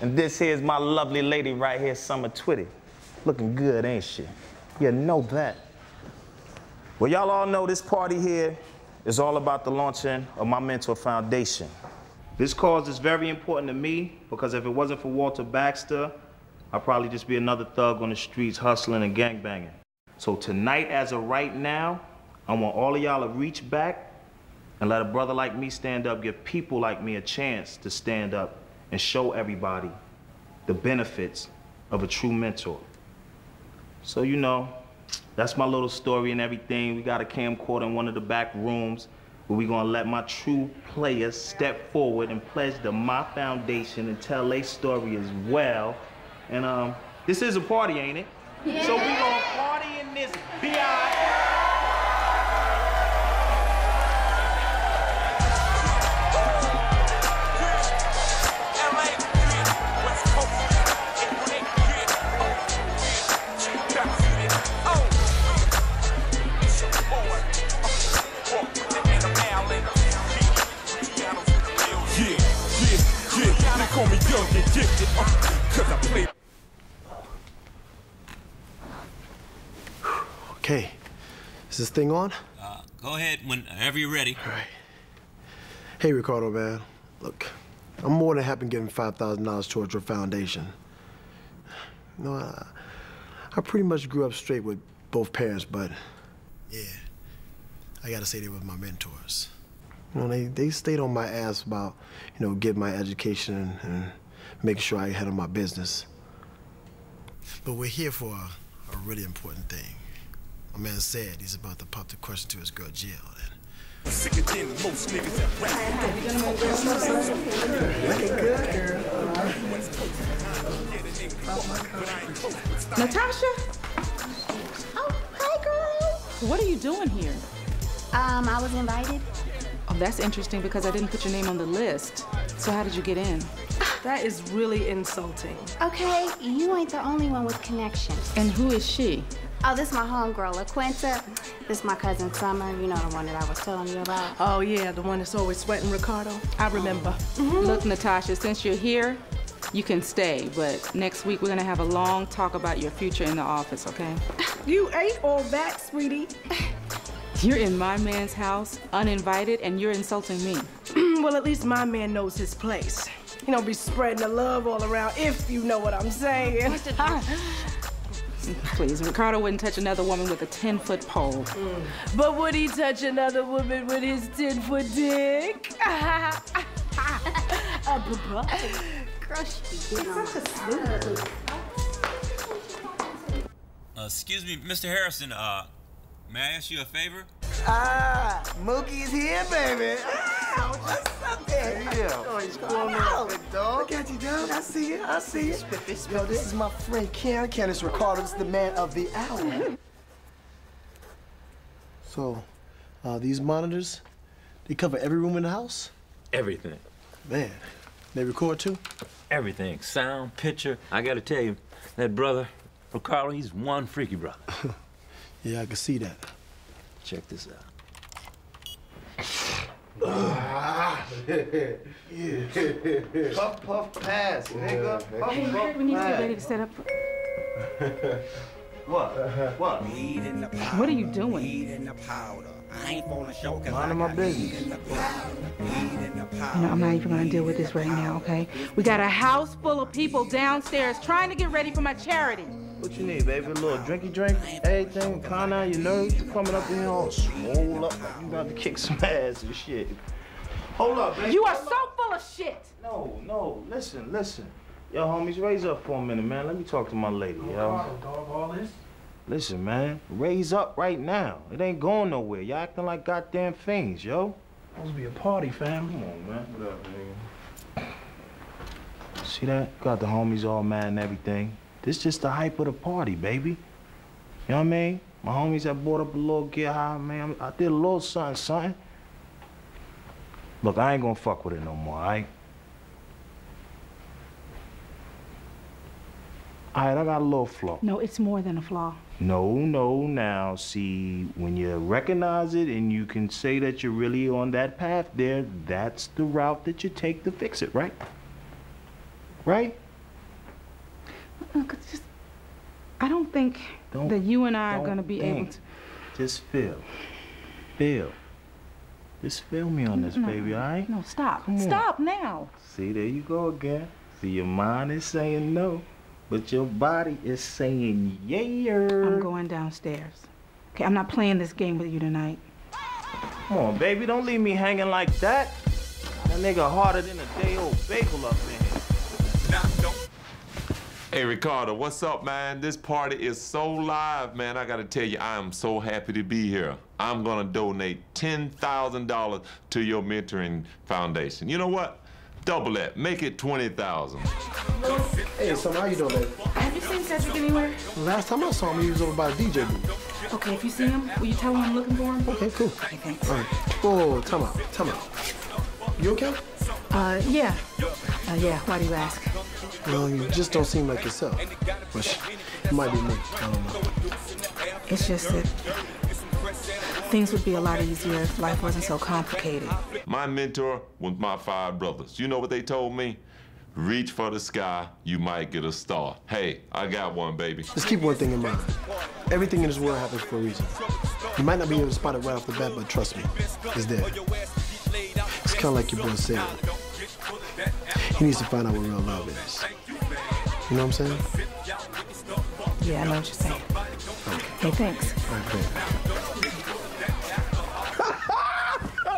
And this here's my lovely lady right here, Summer Twitty. Looking good, ain't she? You know that. Well, y'all all know this party here is all about the launching of my Mentor Foundation. This cause is very important to me because if it wasn't for Walter Baxter, I'd probably just be another thug on the streets hustling and gangbanging. So tonight, as of right now, I want all of y'all to reach back and let a brother like me stand up, give people like me a chance to stand up and show everybody the benefits of a true mentor. So, you know, that's my little story and everything. We got a camcorder in one of the back rooms where we gonna let my true players step forward and pledge to my foundation and tell their story as well. And um, this is a party, ain't it? Yeah. So we gonna party in this bi. Young and gifted, uh, cause I play. Okay. Is this thing on? Uh, go ahead whenever you're ready. All right. Hey, Ricardo, man. Look, I'm more than happy giving $5,000 towards your foundation. You know, I, I pretty much grew up straight with both parents, but yeah, I gotta say they were my mentors. You know, they, they stayed on my ass about, you know, getting my education and, and making sure I handle my business. But we're here for a, a really important thing. My man said he's about to pop the question to his girl Jill. And Sicker than most niggas that Natasha? Oh, hi, girl. What are you doing here? Um, I was invited. Oh, that's interesting because I didn't put your name on the list. So how did you get in? That is really insulting. Okay, you ain't the only one with connections. And who is she? Oh, this is my homegirl, LaQuinta. This is my cousin Summer. You know the one that I was telling you about. Oh, yeah, the one that's always sweating Ricardo. I remember. Mm-hmm. Look, Natasha, since you're here, you can stay, but next week we're gonna have a long talk about your future in the office, okay? [laughs] You ain't all that, sweetie. [laughs] You're in my man's house, uninvited, and you're insulting me. [clears throat] well, at least my man knows his place. He don't be spreading the love all around, if you know what I'm saying. Please, Ricardo wouldn't touch another woman with a 10 foot pole. But would he touch another woman with his 10 foot dick? [laughs] [laughs] A. Crush Uh, excuse me, Mr. Harrison. Uh, may I ask you a favor? Ah, Mookie's here, baby. Ah, what's up there? Yeah. Oh, he's What's going on, big dog? Look at you, dog. I see you. I see you. Yo, this is my friend Ken. Ken is Ricardo. This is the man of the hour. [laughs] so, uh, these monitors, they cover every room in the house? Everything. Man, they record too? Everything. Sound, picture. I gotta tell you, that brother, Ricardo, he's one freaky brother. [laughs] yeah, I can see that. Check this out. Ah, [laughs] yeah. Puff, puff, pass, nigga. Puff, Hey, puff, we need to get ready to set up. [laughs] What? What? What are you doing? Minding my business. You know, I'm not even gonna deal with this right now, okay? We got a house full of people downstairs trying to get ready for my charity. What you need, baby? A little drinky drink, everything, calm down your nerves. You coming up in here all swole up like you about to kick some ass and shit. Hold up, baby. You are so full of shit. No, no, listen, listen. Yo, homies, raise up for a minute, man. Let me talk to my lady, yo. dog, all this? Listen, man, raise up right now. It ain't going nowhere. Y'all acting like goddamn fiends, yo. Supposed to be a party, fam. Come on, man. What up, nigga? See that? Got the homies all mad and everything. This just the hype of the party, baby. You know what I mean? My homies that bought up a little gear high, man. I did a little something, something. Look, I ain't gonna fuck with it no more, all right? All right, I got a little flaw. No, it's more than a flaw. No, no, now, see, when you recognize it and you can say that you're really on that path there, that's the route that you take to fix it, right? Right? Look, it's just, I don't think Don't- that you and I are gonna be able to. Just feel. Feel. Just feel me on this, No, baby, all right? No, stop. Come on. Stop now. See, there you go again. See, your mind is saying no, but your body is saying yeah. I'm going downstairs. Okay, I'm not playing this game with you tonight. Come on, baby, don't leave me hanging like that. That nigga harder than a day old bagel up in here. Hey Ricardo, what's up, man? This party is so live, man. I gotta tell you, I am so happy to be here. I'm gonna donate $10,000 to your mentoring foundation. You know what? Double that. Make it 20,000. Hey, son, how you doing, baby? Have you seen Cedric anywhere? Last time I saw him, he was over by the DJ booth. Okay, if you see him, will you tell him I'm looking for him? Okay, cool. Okay, thanks. All right. Whoa, whoa, time out, time out. You okay? Uh, yeah. Uh, yeah, why do you ask? Well, you just don't seem like yourself. But it might be me. I don't know. It's just that things would be a lot easier if life wasn't so complicated. My mentor was my five brothers. You know what they told me? Reach for the sky, you might get a star. Hey, I got one, baby. Just keep one thing in mind. Everything in this world happens for a reason. You might not be able to spot it right off the bat, but trust me, it's there. It's kind of like your boy said. He needs to find out what real love is. You know what I'm saying? Yeah, I know what you're saying. Hey, thanks. All right,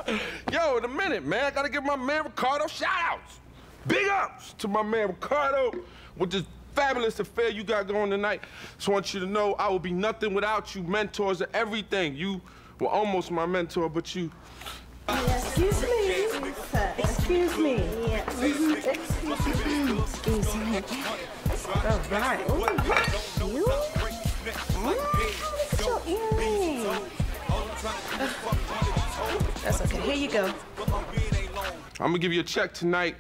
great. [laughs] Yo, in a minute, man. I gotta give my man Ricardo shout outs. Big ups to my man Ricardo with this fabulous affair you got going tonight. Just want you to know I will be nothing without you. Mentors are everything. You were almost my mentor, but you. Excuse me. Excuse me. Excuse me. All right. Ooh, you? Mm, look at your earring. That's okay. Here you go. I'm gonna give you a check tonight,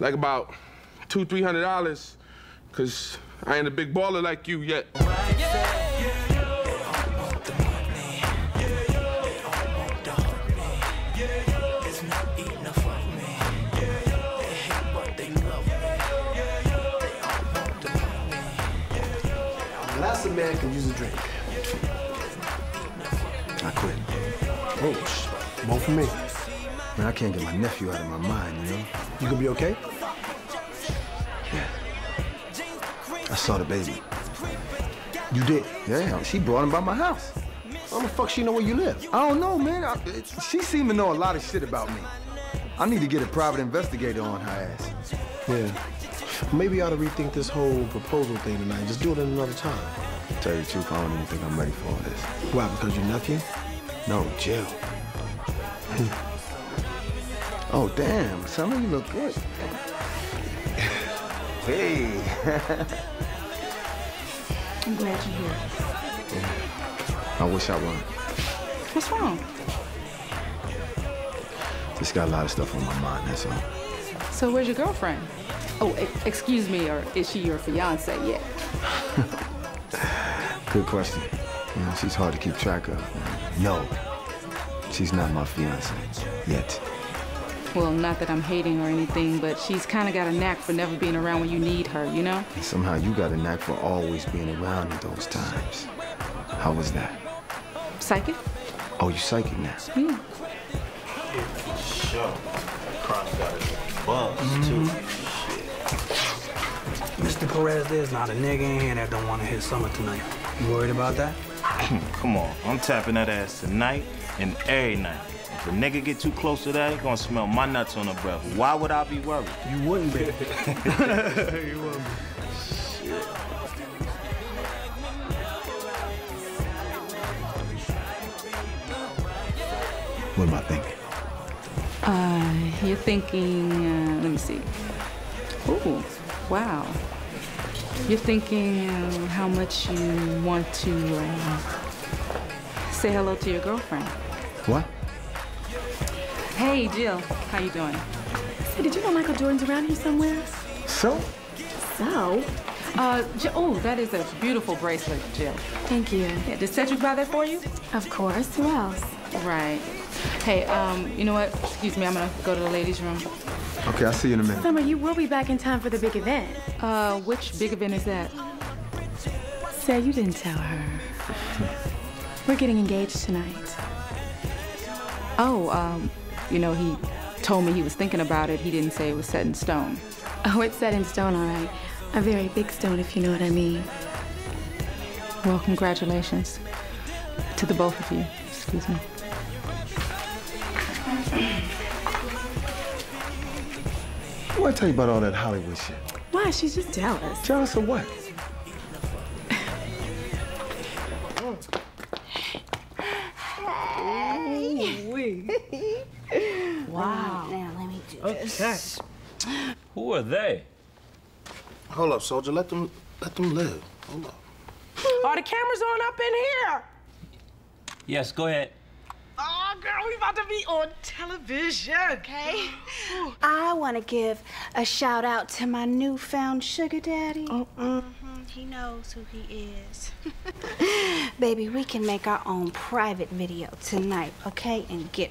like about two, three hundred dollars, cause I ain't a big baller like you yet. Last for me. Man, I can't get my nephew out of my mind, you know? You gonna be okay? Yeah. I saw the baby. You did? Yeah, she brought him by my house. How the fuck she know where you live? I don't know, man. I, she seemed to know a lot of shit about me. I need to get a private investigator on her ass. Yeah. Maybe I ought to rethink this whole proposal thing tonight. Just do it another time. Tell you the truth, I don't even think I'm ready for all this. Why? Because your nephew? No, Jill. Oh, damn. Some of you look good. hey. I'm glad you're here. Yeah. I wish I weren't. What's wrong? Just got a lot of stuff on my mind, that's all. So where's your girlfriend? Oh, excuse me, or is she your fiance yet? [laughs] Good question. You know, she's hard to keep track of. No, she's not my fiance yet. Well, not that I'm hating or anything, but she's kind of got a knack for never being around when you need her, you know? And somehow you got a knack for always being around in those times. How was that? Psychic? Oh, you psychic now? Yeah. Sure. Crime got a buzz, too. Shit. Mr. Perez, there's not a nigga in here that don't want to hit summer tonight. You worried about that? [laughs] Come on, I'm tapping that ass tonight and every night. If a nigga get too close to that, he gonna smell my nuts on the breath. Why would I be worried? You wouldn't be. [laughs] you wouldn't be. What am I thinking? Uh, you're thinking, uh, let me see. Ooh, wow. You're thinking uh, how much you want to uh, say hello to your girlfriend. What? Hey, Jill, how you doing? Hey, did you know Michael Jordan's around here somewhere? So? So? Uh, Jill, oh, that is a beautiful bracelet, Jill. Thank you. Yeah, did Cedric buy that for you? Of course. Who else? Right. Hey, um, you know what? Excuse me, I'm gonna go to the ladies' room. Okay, I'll see you in a minute. Summer, you will be back in time for the big event. Uh, which big event is that? Say you didn't tell her. We're getting engaged tonight. Oh, um, you know, he told me he was thinking about it. He didn't say it was set in stone. [laughs] Oh, it's set in stone, all right. A very big stone, if you know what I mean. Well, congratulations to the both of you. Excuse me. What I tell you about all that Hollywood shit? Why? She's just jealous. Jealous of what? Me. Who are they? Hold up, soldier. Let them let them live. Hold up. Are the cameras on up in here? Yes, go ahead. Oh, girl, we about to be on television. Okay. I want to give a shout out to my newfound sugar daddy. Mm-hmm. He knows who he is. [laughs] Baby, we can make our own private video tonight, okay? And get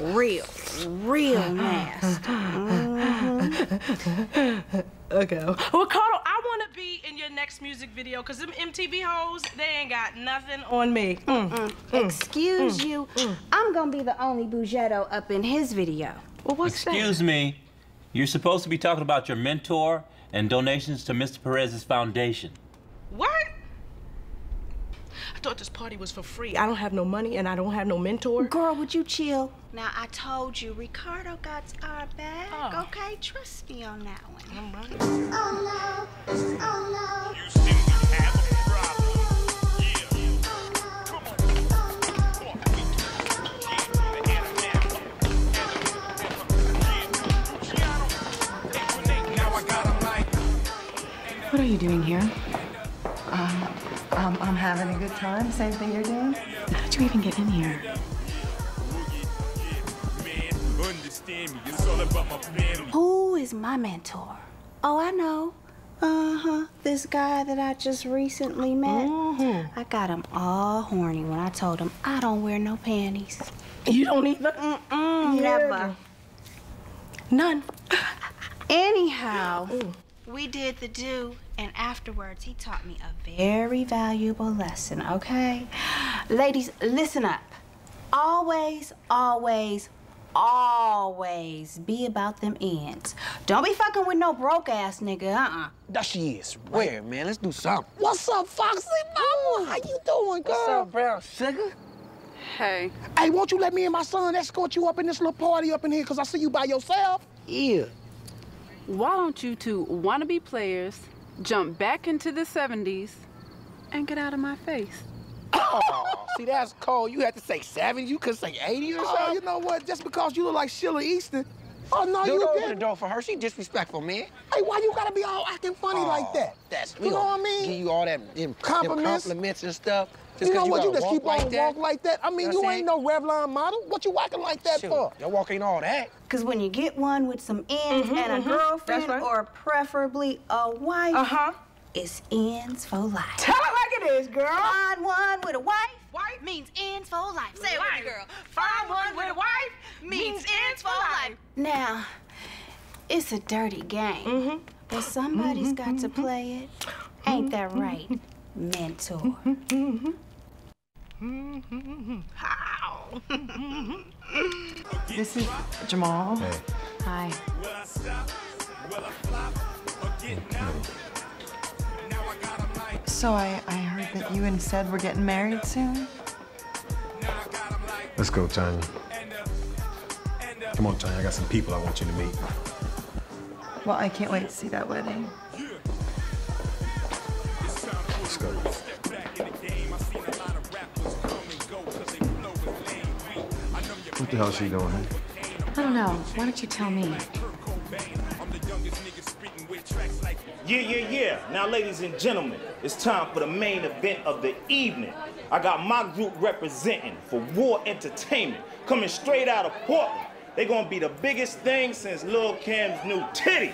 real, real [laughs] nasty. Mhm. Okay. Well, Carl, I want to be in your next music video because them MTV hoes, they ain't got nothing on me. Mm, mm, Excuse mm, you. I'm gonna be the only Bougetto up in his video. Well, what's Excuse me. You're supposed to be talking about your mentor and donations to Mr. Perez's foundation. What? I thought this party was for free. I don't have no money and I don't have no mentor. Girl, would you chill? Now, I told you, Ricardo got our back, Oh. okay? Trust me on that one. Oh, no. Oh, no. What are you doing here? Um, I'm having a good time. Same thing you're doing? How did you even get in here? Who is my mentor? Oh, I know. Uh huh. This guy that I just recently met. I got him all horny when I told him I don't wear no panties. You don't either? Mm-mm, never. None. Anyhow, we did the do, and afterwards he taught me a very valuable lesson, okay? Ladies, listen up. Always, always, always be about them ends. Don't be fucking with no broke ass nigga, uh-uh. That she is. Where, man? Let's do something. What's up, Foxy Mama? How you doing, girl? What's up, brown sugar? Hey. Hey, won't you let me and my son escort you up in this little party up in here? Because I see you by yourself. Yeah. Why don't you two wannabe players jump back into the 70s and get out of my face? Oh, see, that's cold. You had to say 70s. You could say 80s or so. you know what? Just because you look like Sheena Easton. Oh, no, Dude, you open the didn't. door for her. She disrespectful, man. Hey, why you gotta be all acting funny like oh, that? That's You know what I mean? Give you all that them, Compliments. them compliments and stuff. You know know 'cause what? You just keep like on that. walk like that. I mean, You know you ain't no Revlon model. What you walking like that Shoot, for? Your walk ain't all that. Cause when you get one with some ends Mhm, and a mhm. girlfriend right. or preferably a wife, Uh-huh. it's ends for life. Tell it like it is, girl. Find one with a wife. Wife means ends for life. Say it Life. with me, girl. Find one with a wife means ends for life. Now, it's a dirty game, but somebody's got to play it. Ain't that right, [laughs] mentor? How? This is Jamal. Hi. So I, I heard that you and Sed were getting married soon? Let's go, Tanya. Come on, Tanya. I got some people I want you to meet. Well, I can't wait to see that wedding. Let's go. What the hell is she doing, huh? I don't know. Why don't you tell me? Yeah, yeah, yeah. Now, ladies and gentlemen, it's time for the main event of the evening. I got my group representing for War Entertainment, coming straight out of Portland. They're gonna be the biggest thing since Lil Kim's new titties.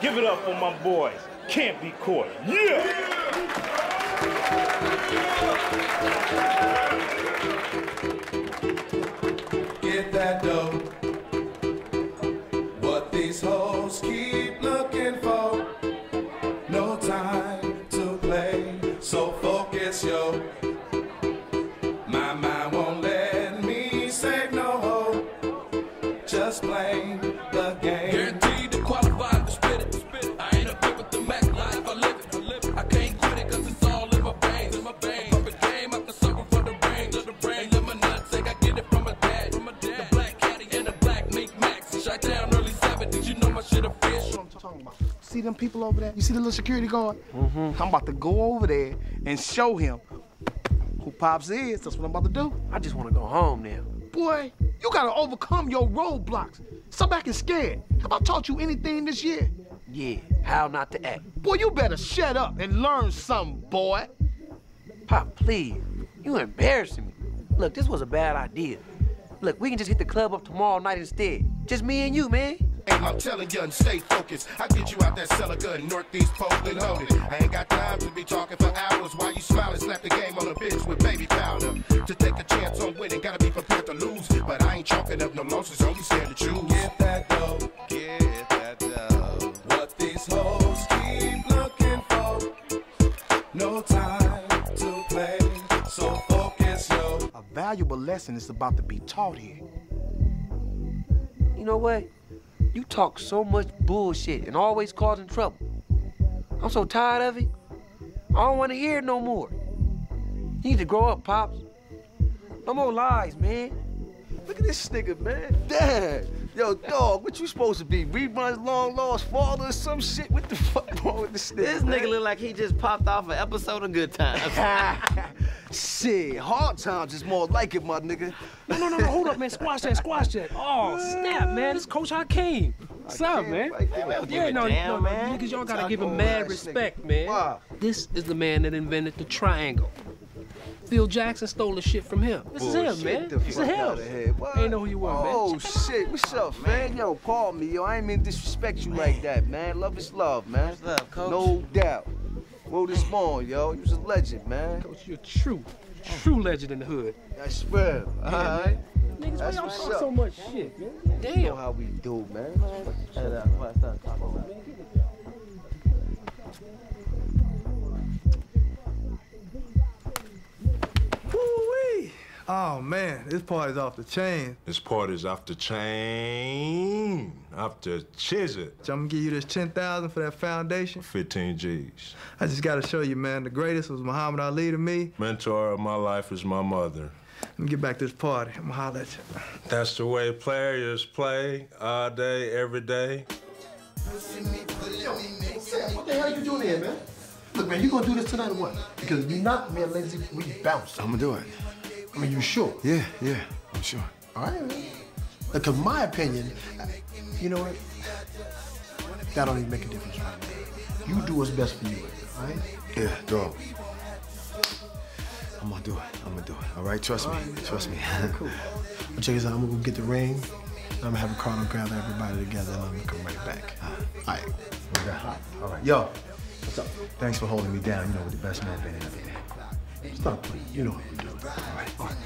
Give it up for my boys. Can't be caught. Yeah! Get What them people over there? You see the little security guard? Mm-hmm. I'm about to go over there and show him who Pops is. That's what I'm about to do. I just want to go home now. Boy, you gotta overcome your roadblocks. Stop acting scared. Have I taught you anything this year? Yeah, how not to act. Boy, you better shut up and learn something, boy. Pop, please. You embarrassing me. Look, this was a bad idea. Look, we can just hit the club up tomorrow night instead. Just me and you, man. Hey, I'm telling you, and stay focused. I get you out that cellar good, Northeast Portland loaded. I ain't got time to be talking for hours while you smiling. Slap the game on a bitch with baby powder. To take a chance on winning, gotta be prepared to lose. But I ain't chalking up no losses, only scared to choose. Get that dough, get that dough. What these hoes keep looking for. No time to play, so focus, yo. A valuable lesson is about to be taught here. You know what? You talk so much bullshit and always causing trouble. I'm so tired of it. I don't want to hear it no more. You need to grow up, Pops. No more lies, man. Look at this nigga, man. Dad. Yo, dog, what you supposed to be? Rerun's long lost father or some shit? What the fuck wrong with this nigga? This man? nigga look like he just popped off an episode of Good Times. [laughs] Shit, hard times is more like it, my nigga. No, no, no, no, hold up, man. Squash that, squash that. Oh, snap, man. This Coach Hakeem. What's up, man? Yeah, no, no, no, man. niggas, y'all gotta give him mad respect, man. This is the man that invented the triangle. Phil Jackson stole the shit from him. This is him, man. This is him. outta here. What? Ain't know who you were, man. Oh shit, what's up, oh, man? Yo, call me, yo. I ain't mean to disrespect you like that, man. Love is love, man. What's up, coach? No doubt. Word this born, yo. You was a legend, man. Coach, you're true, true legend in the hood. I swear. Yeah, Alright. man. Niggas, why That's y'all what's talk up. so much shit, man? You know Damn. how we do, man. Woo-wee. Oh man, this party's off the chain. This party's off the chain, off the chisel. So I'm gonna give you this 10,000 for that foundation. 15 G's. I just gotta show you, man, the greatest was Muhammad Ali to me. Mentor of my life is my mother. Let me get back to this party. I'm gonna holler at you. That's the way players play all day, every day. What the hell are you doing here, man? Look, man, you gonna do this tonight or what? Because if you're not, man, lazy, we bounce. I'm gonna do it. I mean, you sure? Yeah, yeah, I'm sure. All right, man. Because my opinion, you know what? That don't even make a difference right now. You do what's best for you, all right? Yeah, dog. I'm gonna do it. I'm gonna do it. All right, trust me. Trust me. cool. [laughs] Well, check this out. I'm gonna go get the ring. I'm gonna have Ricardo gather everybody together, and I'm gonna come right back. All right. We got All right, yo. What's up? Thanks for holding me down. You know, with the best man been in day. Stop playing. You know how we do it. All right. All right.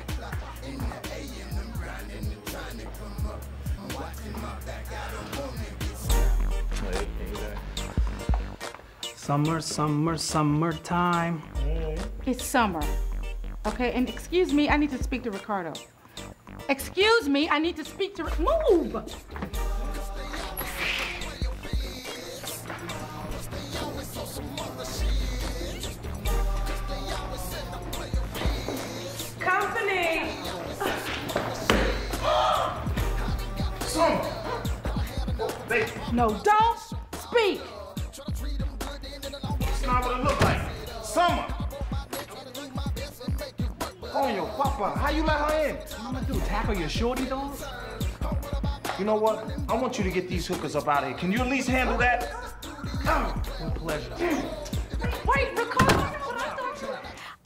Summer, summer, summertime. It's summer. Okay, and excuse me, I need to speak to Ricardo. Excuse me, I need to speak to. Move! No, don't speak! That's not what it look like. Summer. Oh, yo, Papa, how you let her in? What I'm gonna do? Tackle your shorty, dog? You know what? I want you to get these hookers up out of here. Can you at least handle that? Come. With pleasure. Wait, Ricardo!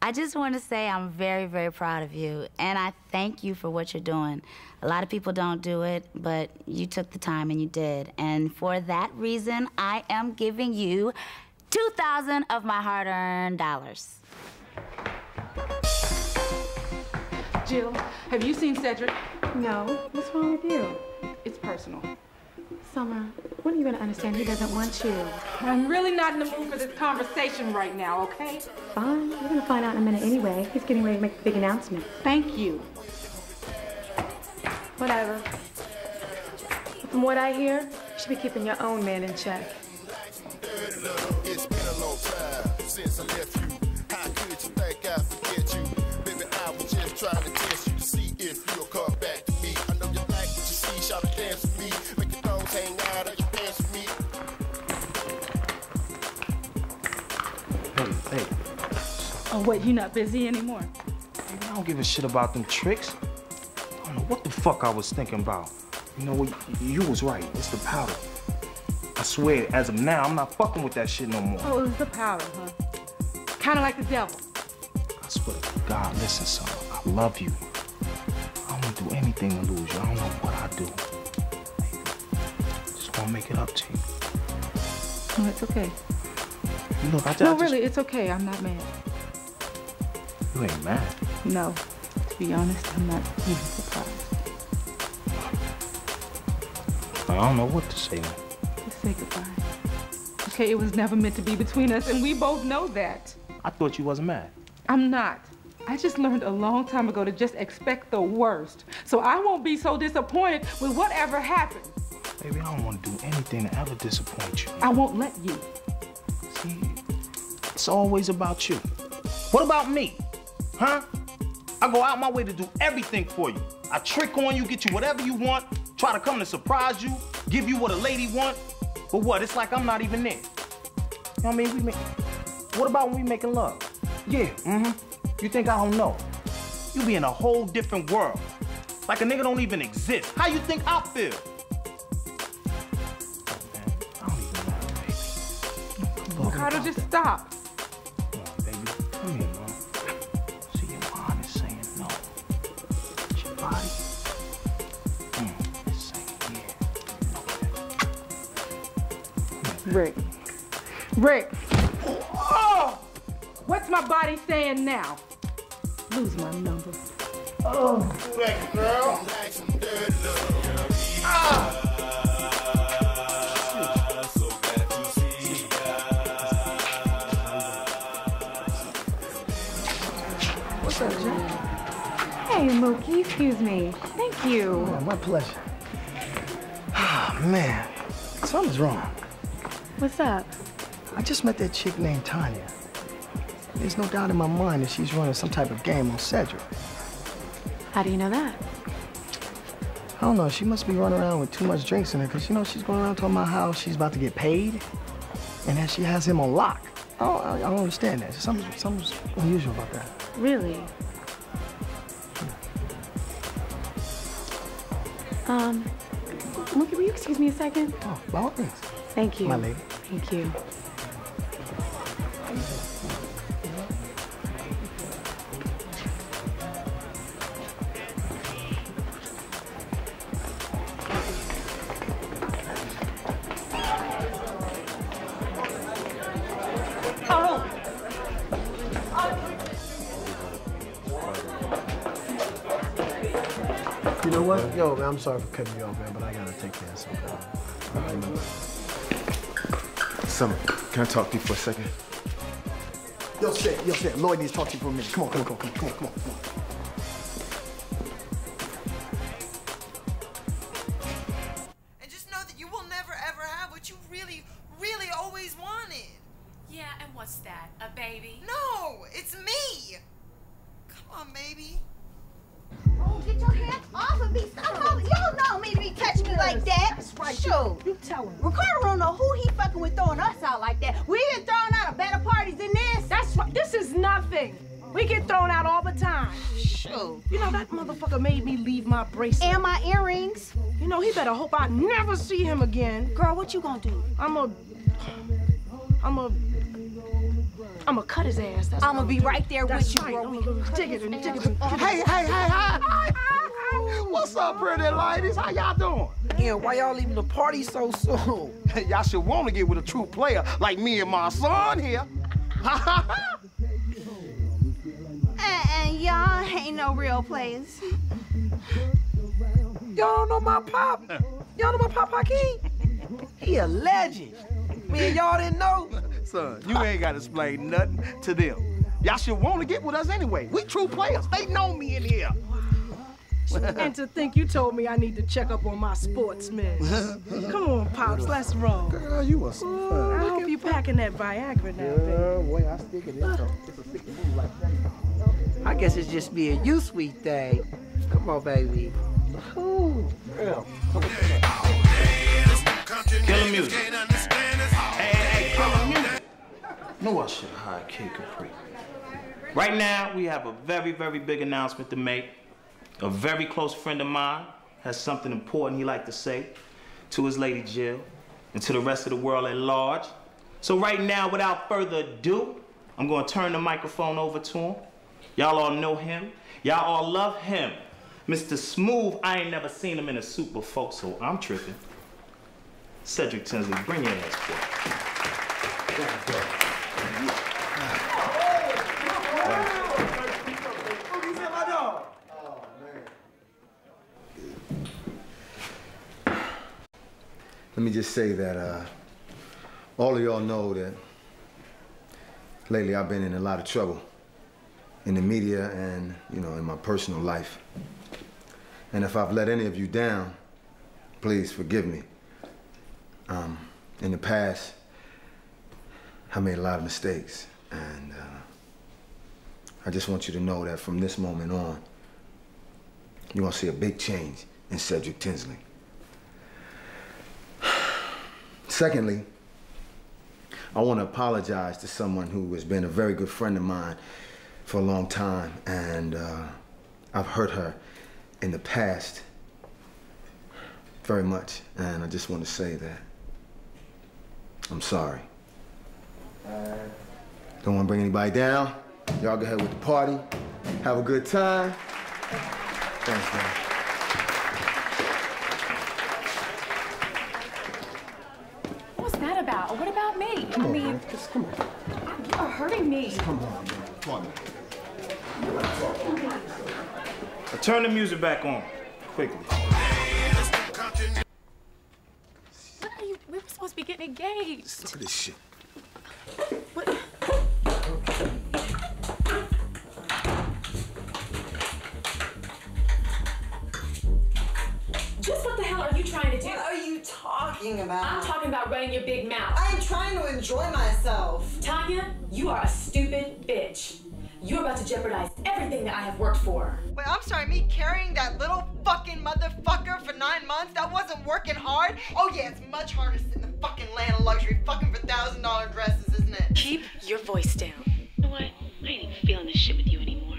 I just want to say I'm very, very proud of you, and I thank you for what you're doing. A lot of people don't do it, but you took the time and you did. And for that reason, I am giving you 2,000 of my hard-earned dollars. Jill, have you seen Cedric? No. What's wrong with you? It's personal. Summer, when are you gonna understand he doesn't want you? I'm really not in the mood for this conversation right now, okay? Fine. You're gonna find out in a minute anyway. He's getting ready to make the big announcement. Thank you. Whatever. From what I hear, you should be keeping your own man in check. It's been a long time since I left you. How could you think I forget you? Baby, I was just trying to test you to see if you'll come back to me. I know you like what you see, shout and dance with me. Make your toes hang out of your pants with me. Hey, hey, Oh, wait, you're not busy anymore? baby, I don't give a shit about them tricks. I don't know what the fuck I was thinking about. You know what? You was right. It's the powder. I swear, as of now, I'm not fucking with that shit no more. Oh, it was the powder, huh? Kind of like the devil. I swear to God, listen, son. I love you. I don't do anything to lose you. I don't know what I do. Just want to make it up to you. No, it's okay. Look, I just, No, really, it's okay. I'm not mad. You ain't mad. No. To be honest, I'm not I don't know what to say now. Just say goodbye. Okay, it was never meant to be between us, and we both know that. I thought you wasn't mad. I'm not. I just learned a long time ago to just expect the worst. So I won't be so disappointed with whatever happens. Baby, I don't want to do anything to ever disappoint you. I won't let you. See, it's always about you. What about me? Huh? I go out my way to do everything for you. I trick on you, get you whatever you want, try to come to surprise you, give you what a lady want. But what? It's like I'm not even there. You know what I mean? We make. What about when we making love? Yeah. Mm-hmm. You think I don't know? You be in a whole different world. Like a nigga don't even exist. How you think I feel? Ricardo, just stop. Rick. Rick. Oh! What's my body saying now? Lose my number. Oh. That girl. Ah. What's up, Jay? Hey, Mookie, excuse me. Thank you. Oh, my pleasure. Ah, man, something's wrong. What's up? I just met that chick named Tanya. There's no doubt in my mind that she's running some type of game on Cedric. How do you know that? I don't know, she must be running around with too much drinks in her, because, you know, she's going around talking about how she's about to get paid, and that she has him on lock. I don't, I don't understand that. Something's, something's unusual about that. Really? Um, Mookie, will you excuse me a second? Oh, by all means. Thank you. My lady. Thank you. You know what? Yo, man, I'm sorry for cutting you off, man, but I gotta take care of something. Summer, can I talk to you for a second? Yo, shit, yo, shit. Lloyd needs to talk to you for a minute. Come on, come on, come on, come on, come on, come on. What you gonna do? I'm a... I'm a... I'm gonna cut his ass. That's I'm gonna be right there That's with you, bro. I'm We gonna cut dig his it and dig ass. it. Hey, hey, hey, hey! What's up, pretty ladies? How y'all doing? Yeah, why y'all leaving the party so soon? y'all should want to get with a true player like me and my son here. [laughs] And, and y'all ain't no real players. Y'all don't know my pop. Y'all know my pop Hakeem? He a legend. Me and y'all didn't know. son, you ain't got to explain nothing to them. Y'all should want to get with us anyway. We true players. They know me in here. [laughs] and to think you told me I need to check up on my sportsmen. [laughs] Come on, Pops, let's roll. Girl, you are so Ooh, I hope you packing that Viagra now, baby. Girl, boy, I stick it in. It's a, it's a sticky move like that. I guess it's just being you, sweet thing. Come on, baby. Ooh, girl. Come on. Killer music. Hey, hey, killer music. No, I should have hired Kid Capri. Right now, we have a very, very big announcement to make. A very close friend of mine has something important he'd like to say to his lady Jill and to the rest of the world at large. So right now, without further ado, I'm gonna turn the microphone over to him. Y'all all know him. Y'all all love him. Mr. Smooth, I ain't never seen him in a suit before, so I'm tripping. Cedric Tinsley, bring your ass forward. Let me just say that uh, all of y'all know that lately I've been in a lot of trouble in the media and, you know, in my personal life. And if I've let any of you down, please forgive me. Um, in the past, I made a lot of mistakes. And uh, I just want you to know that from this moment on, you're gonna see a big change in Cedric Tinsley. [sighs] Secondly, I want to apologize to someone who has been a very good friend of mine for a long time, and uh, I've hurt her in the past very much, and I just want to say that I'm sorry. Don't want to bring anybody down. Y'all go ahead with the party. Have a good time. Thanks, man. What's that about? What about me? Come I on, mean, man. Just come on. you are hurting me. Come on, man. Come on. Now turn the music back on, quickly. Supposed to be getting engaged. Look at this shit. Just what the hell are you trying to do? What are you talking about? I'm talking about running your big mouth. I'm trying to enjoy myself. Tanya, you are a stupid bitch. You're about to jeopardize everything that I have worked for. Wait, I'm sorry, me carrying that little fucking motherfucker for nine months? That wasn't working hard? Oh yeah, it's much harder to sit in the fucking land of luxury fucking for thousand dollar dresses, isn't it? Keep your voice down. You know what? I ain't even feeling this shit with you anymore.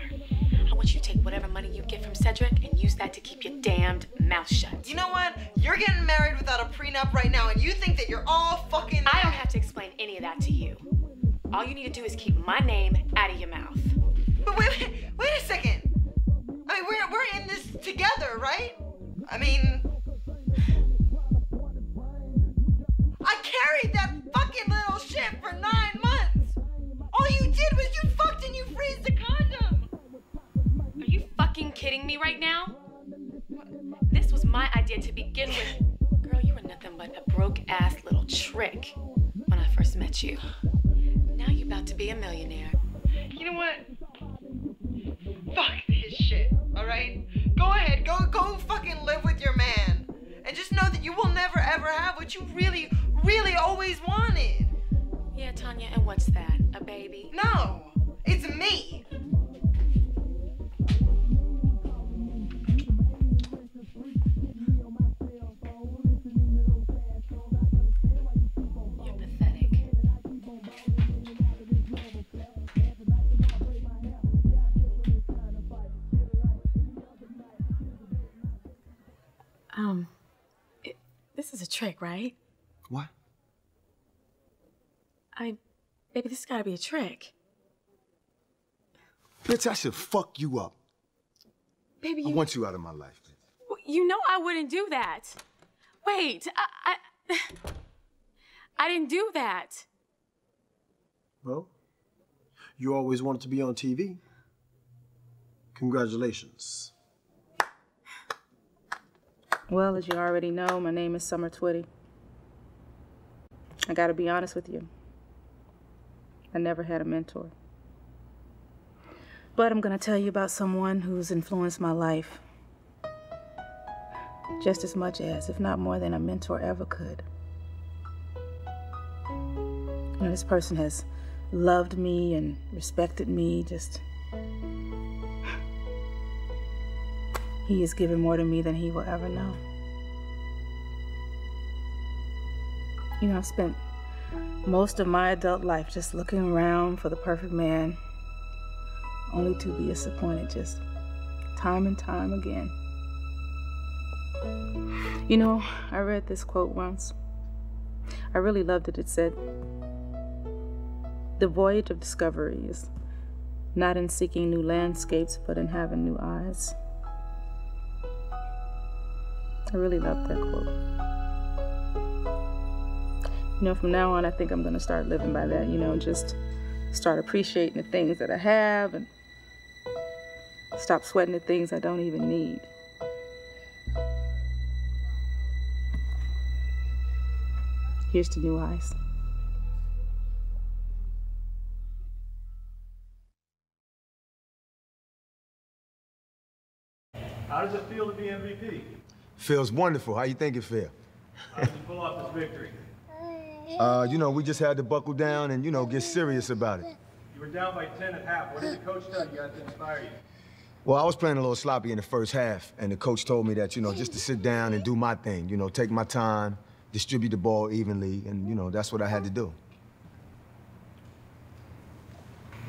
I want you to take whatever money you get from Cedric and use that to keep your damned mouth shut. You know what? You're getting married without a prenup right now, and you think that you're all fucking. I don't have to explain any of that to you. All you need to do is keep my name out of your mouth. But wait, wait, wait a second. I mean, we're we're in this together, right? I mean, I carried that fucking little shit for nine months. All you did was you fucked and you freezed the condom. Are you fucking kidding me right now? This was my idea to begin with. Girl, you were nothing but a broke ass little trick when I first met you. Now you're about to be a millionaire. You know what? Fuck his shit, alright? Go ahead, go go fucking live with your man. And just know that you will never ever have what you really, really always wanted. Yeah, Tanya, and what's that? A baby? No, it's me. Trick, right? What? I, baby, this gotta be a trick. Bitch, I should fuck you up. Baby, I want you out of my life. you know I wouldn't do that. Wait, I, I, [sighs] I didn't do that. Well, you always wanted to be on TV. Congratulations. Well, as you already know, my name is Summer Twitty. I gotta be honest with you. I never had a mentor. But I'm gonna tell you about someone who's influenced my life. just as much as, if not more than, a mentor ever could. You know, this person has loved me and respected me. Just he has given more to me than he will ever know. You know, I've spent most of my adult life just looking around for the perfect man, only to be disappointed just time and time again. You know, I read this quote once. I really loved it. It said, The voyage of discovery is not in seeking new landscapes, but in having new eyes. I really love that quote. You know, from now on, I think I'm going to start living by that, you know, just start appreciating the things that I have and stop sweating the things I don't even need. Here's to new eyes. How does it feel to be MVP? Feels wonderful. How you think it feel? How did you pull off this victory? Uh, you know, we just had to buckle down and, you know, get serious about it. You were down by 10 at half. What did the coach tell you guys to inspire you? Well, I was playing a little sloppy in the first half, and the coach told me that, you know, just to sit down and do my thing, you know, take my time, distribute the ball evenly, and, you know, that's what I had to do.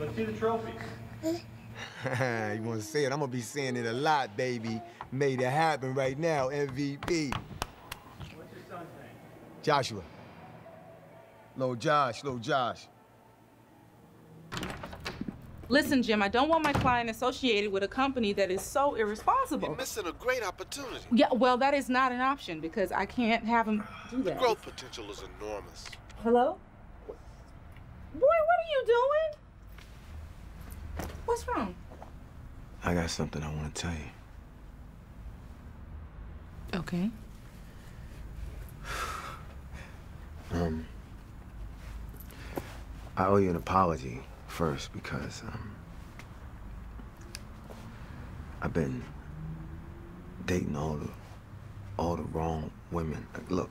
Let's see the trophies. [laughs] you want to say it? I'm going to be saying it a lot, baby. Made it happen right now, MVP. What's your son's name? Joshua. Little Josh, little Josh. Listen, Jim, I don't want my client associated with a company that is so irresponsible. You're missing a great opportunity. Yeah, well, that is not an option because I can't have him do that. The Growth potential is enormous. Hello? Boy, what are you doing? What's wrong? I got something I want to tell you. Okay. [sighs] Um, I owe you an apology first because um, I've been dating all the all the wrong women. Like, look,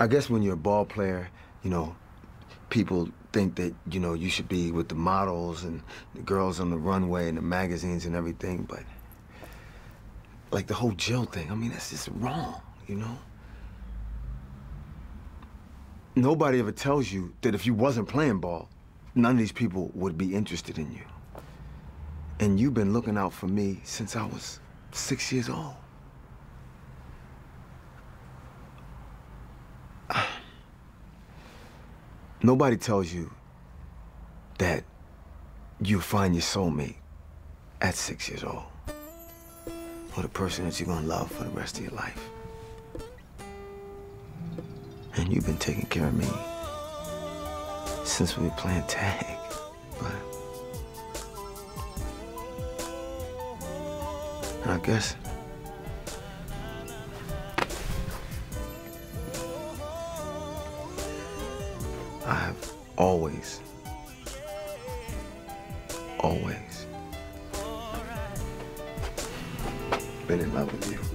I guess when you're a ball player, you know, people think that you know you should be with the models and the girls on the runway and the magazines and everything, but like the whole Jill thing, I mean, that's just wrong, you know. Nobody ever tells you that if you wasn't playing ball, none of these people would be interested in you. And you've been looking out for me since I was six years old. Nobody tells you that you find your soulmate at six years old. Or the person that you're gonna love for the rest of your life. And you've been taking care of me since we were playing tag. But I guess I have always, always been in love with you.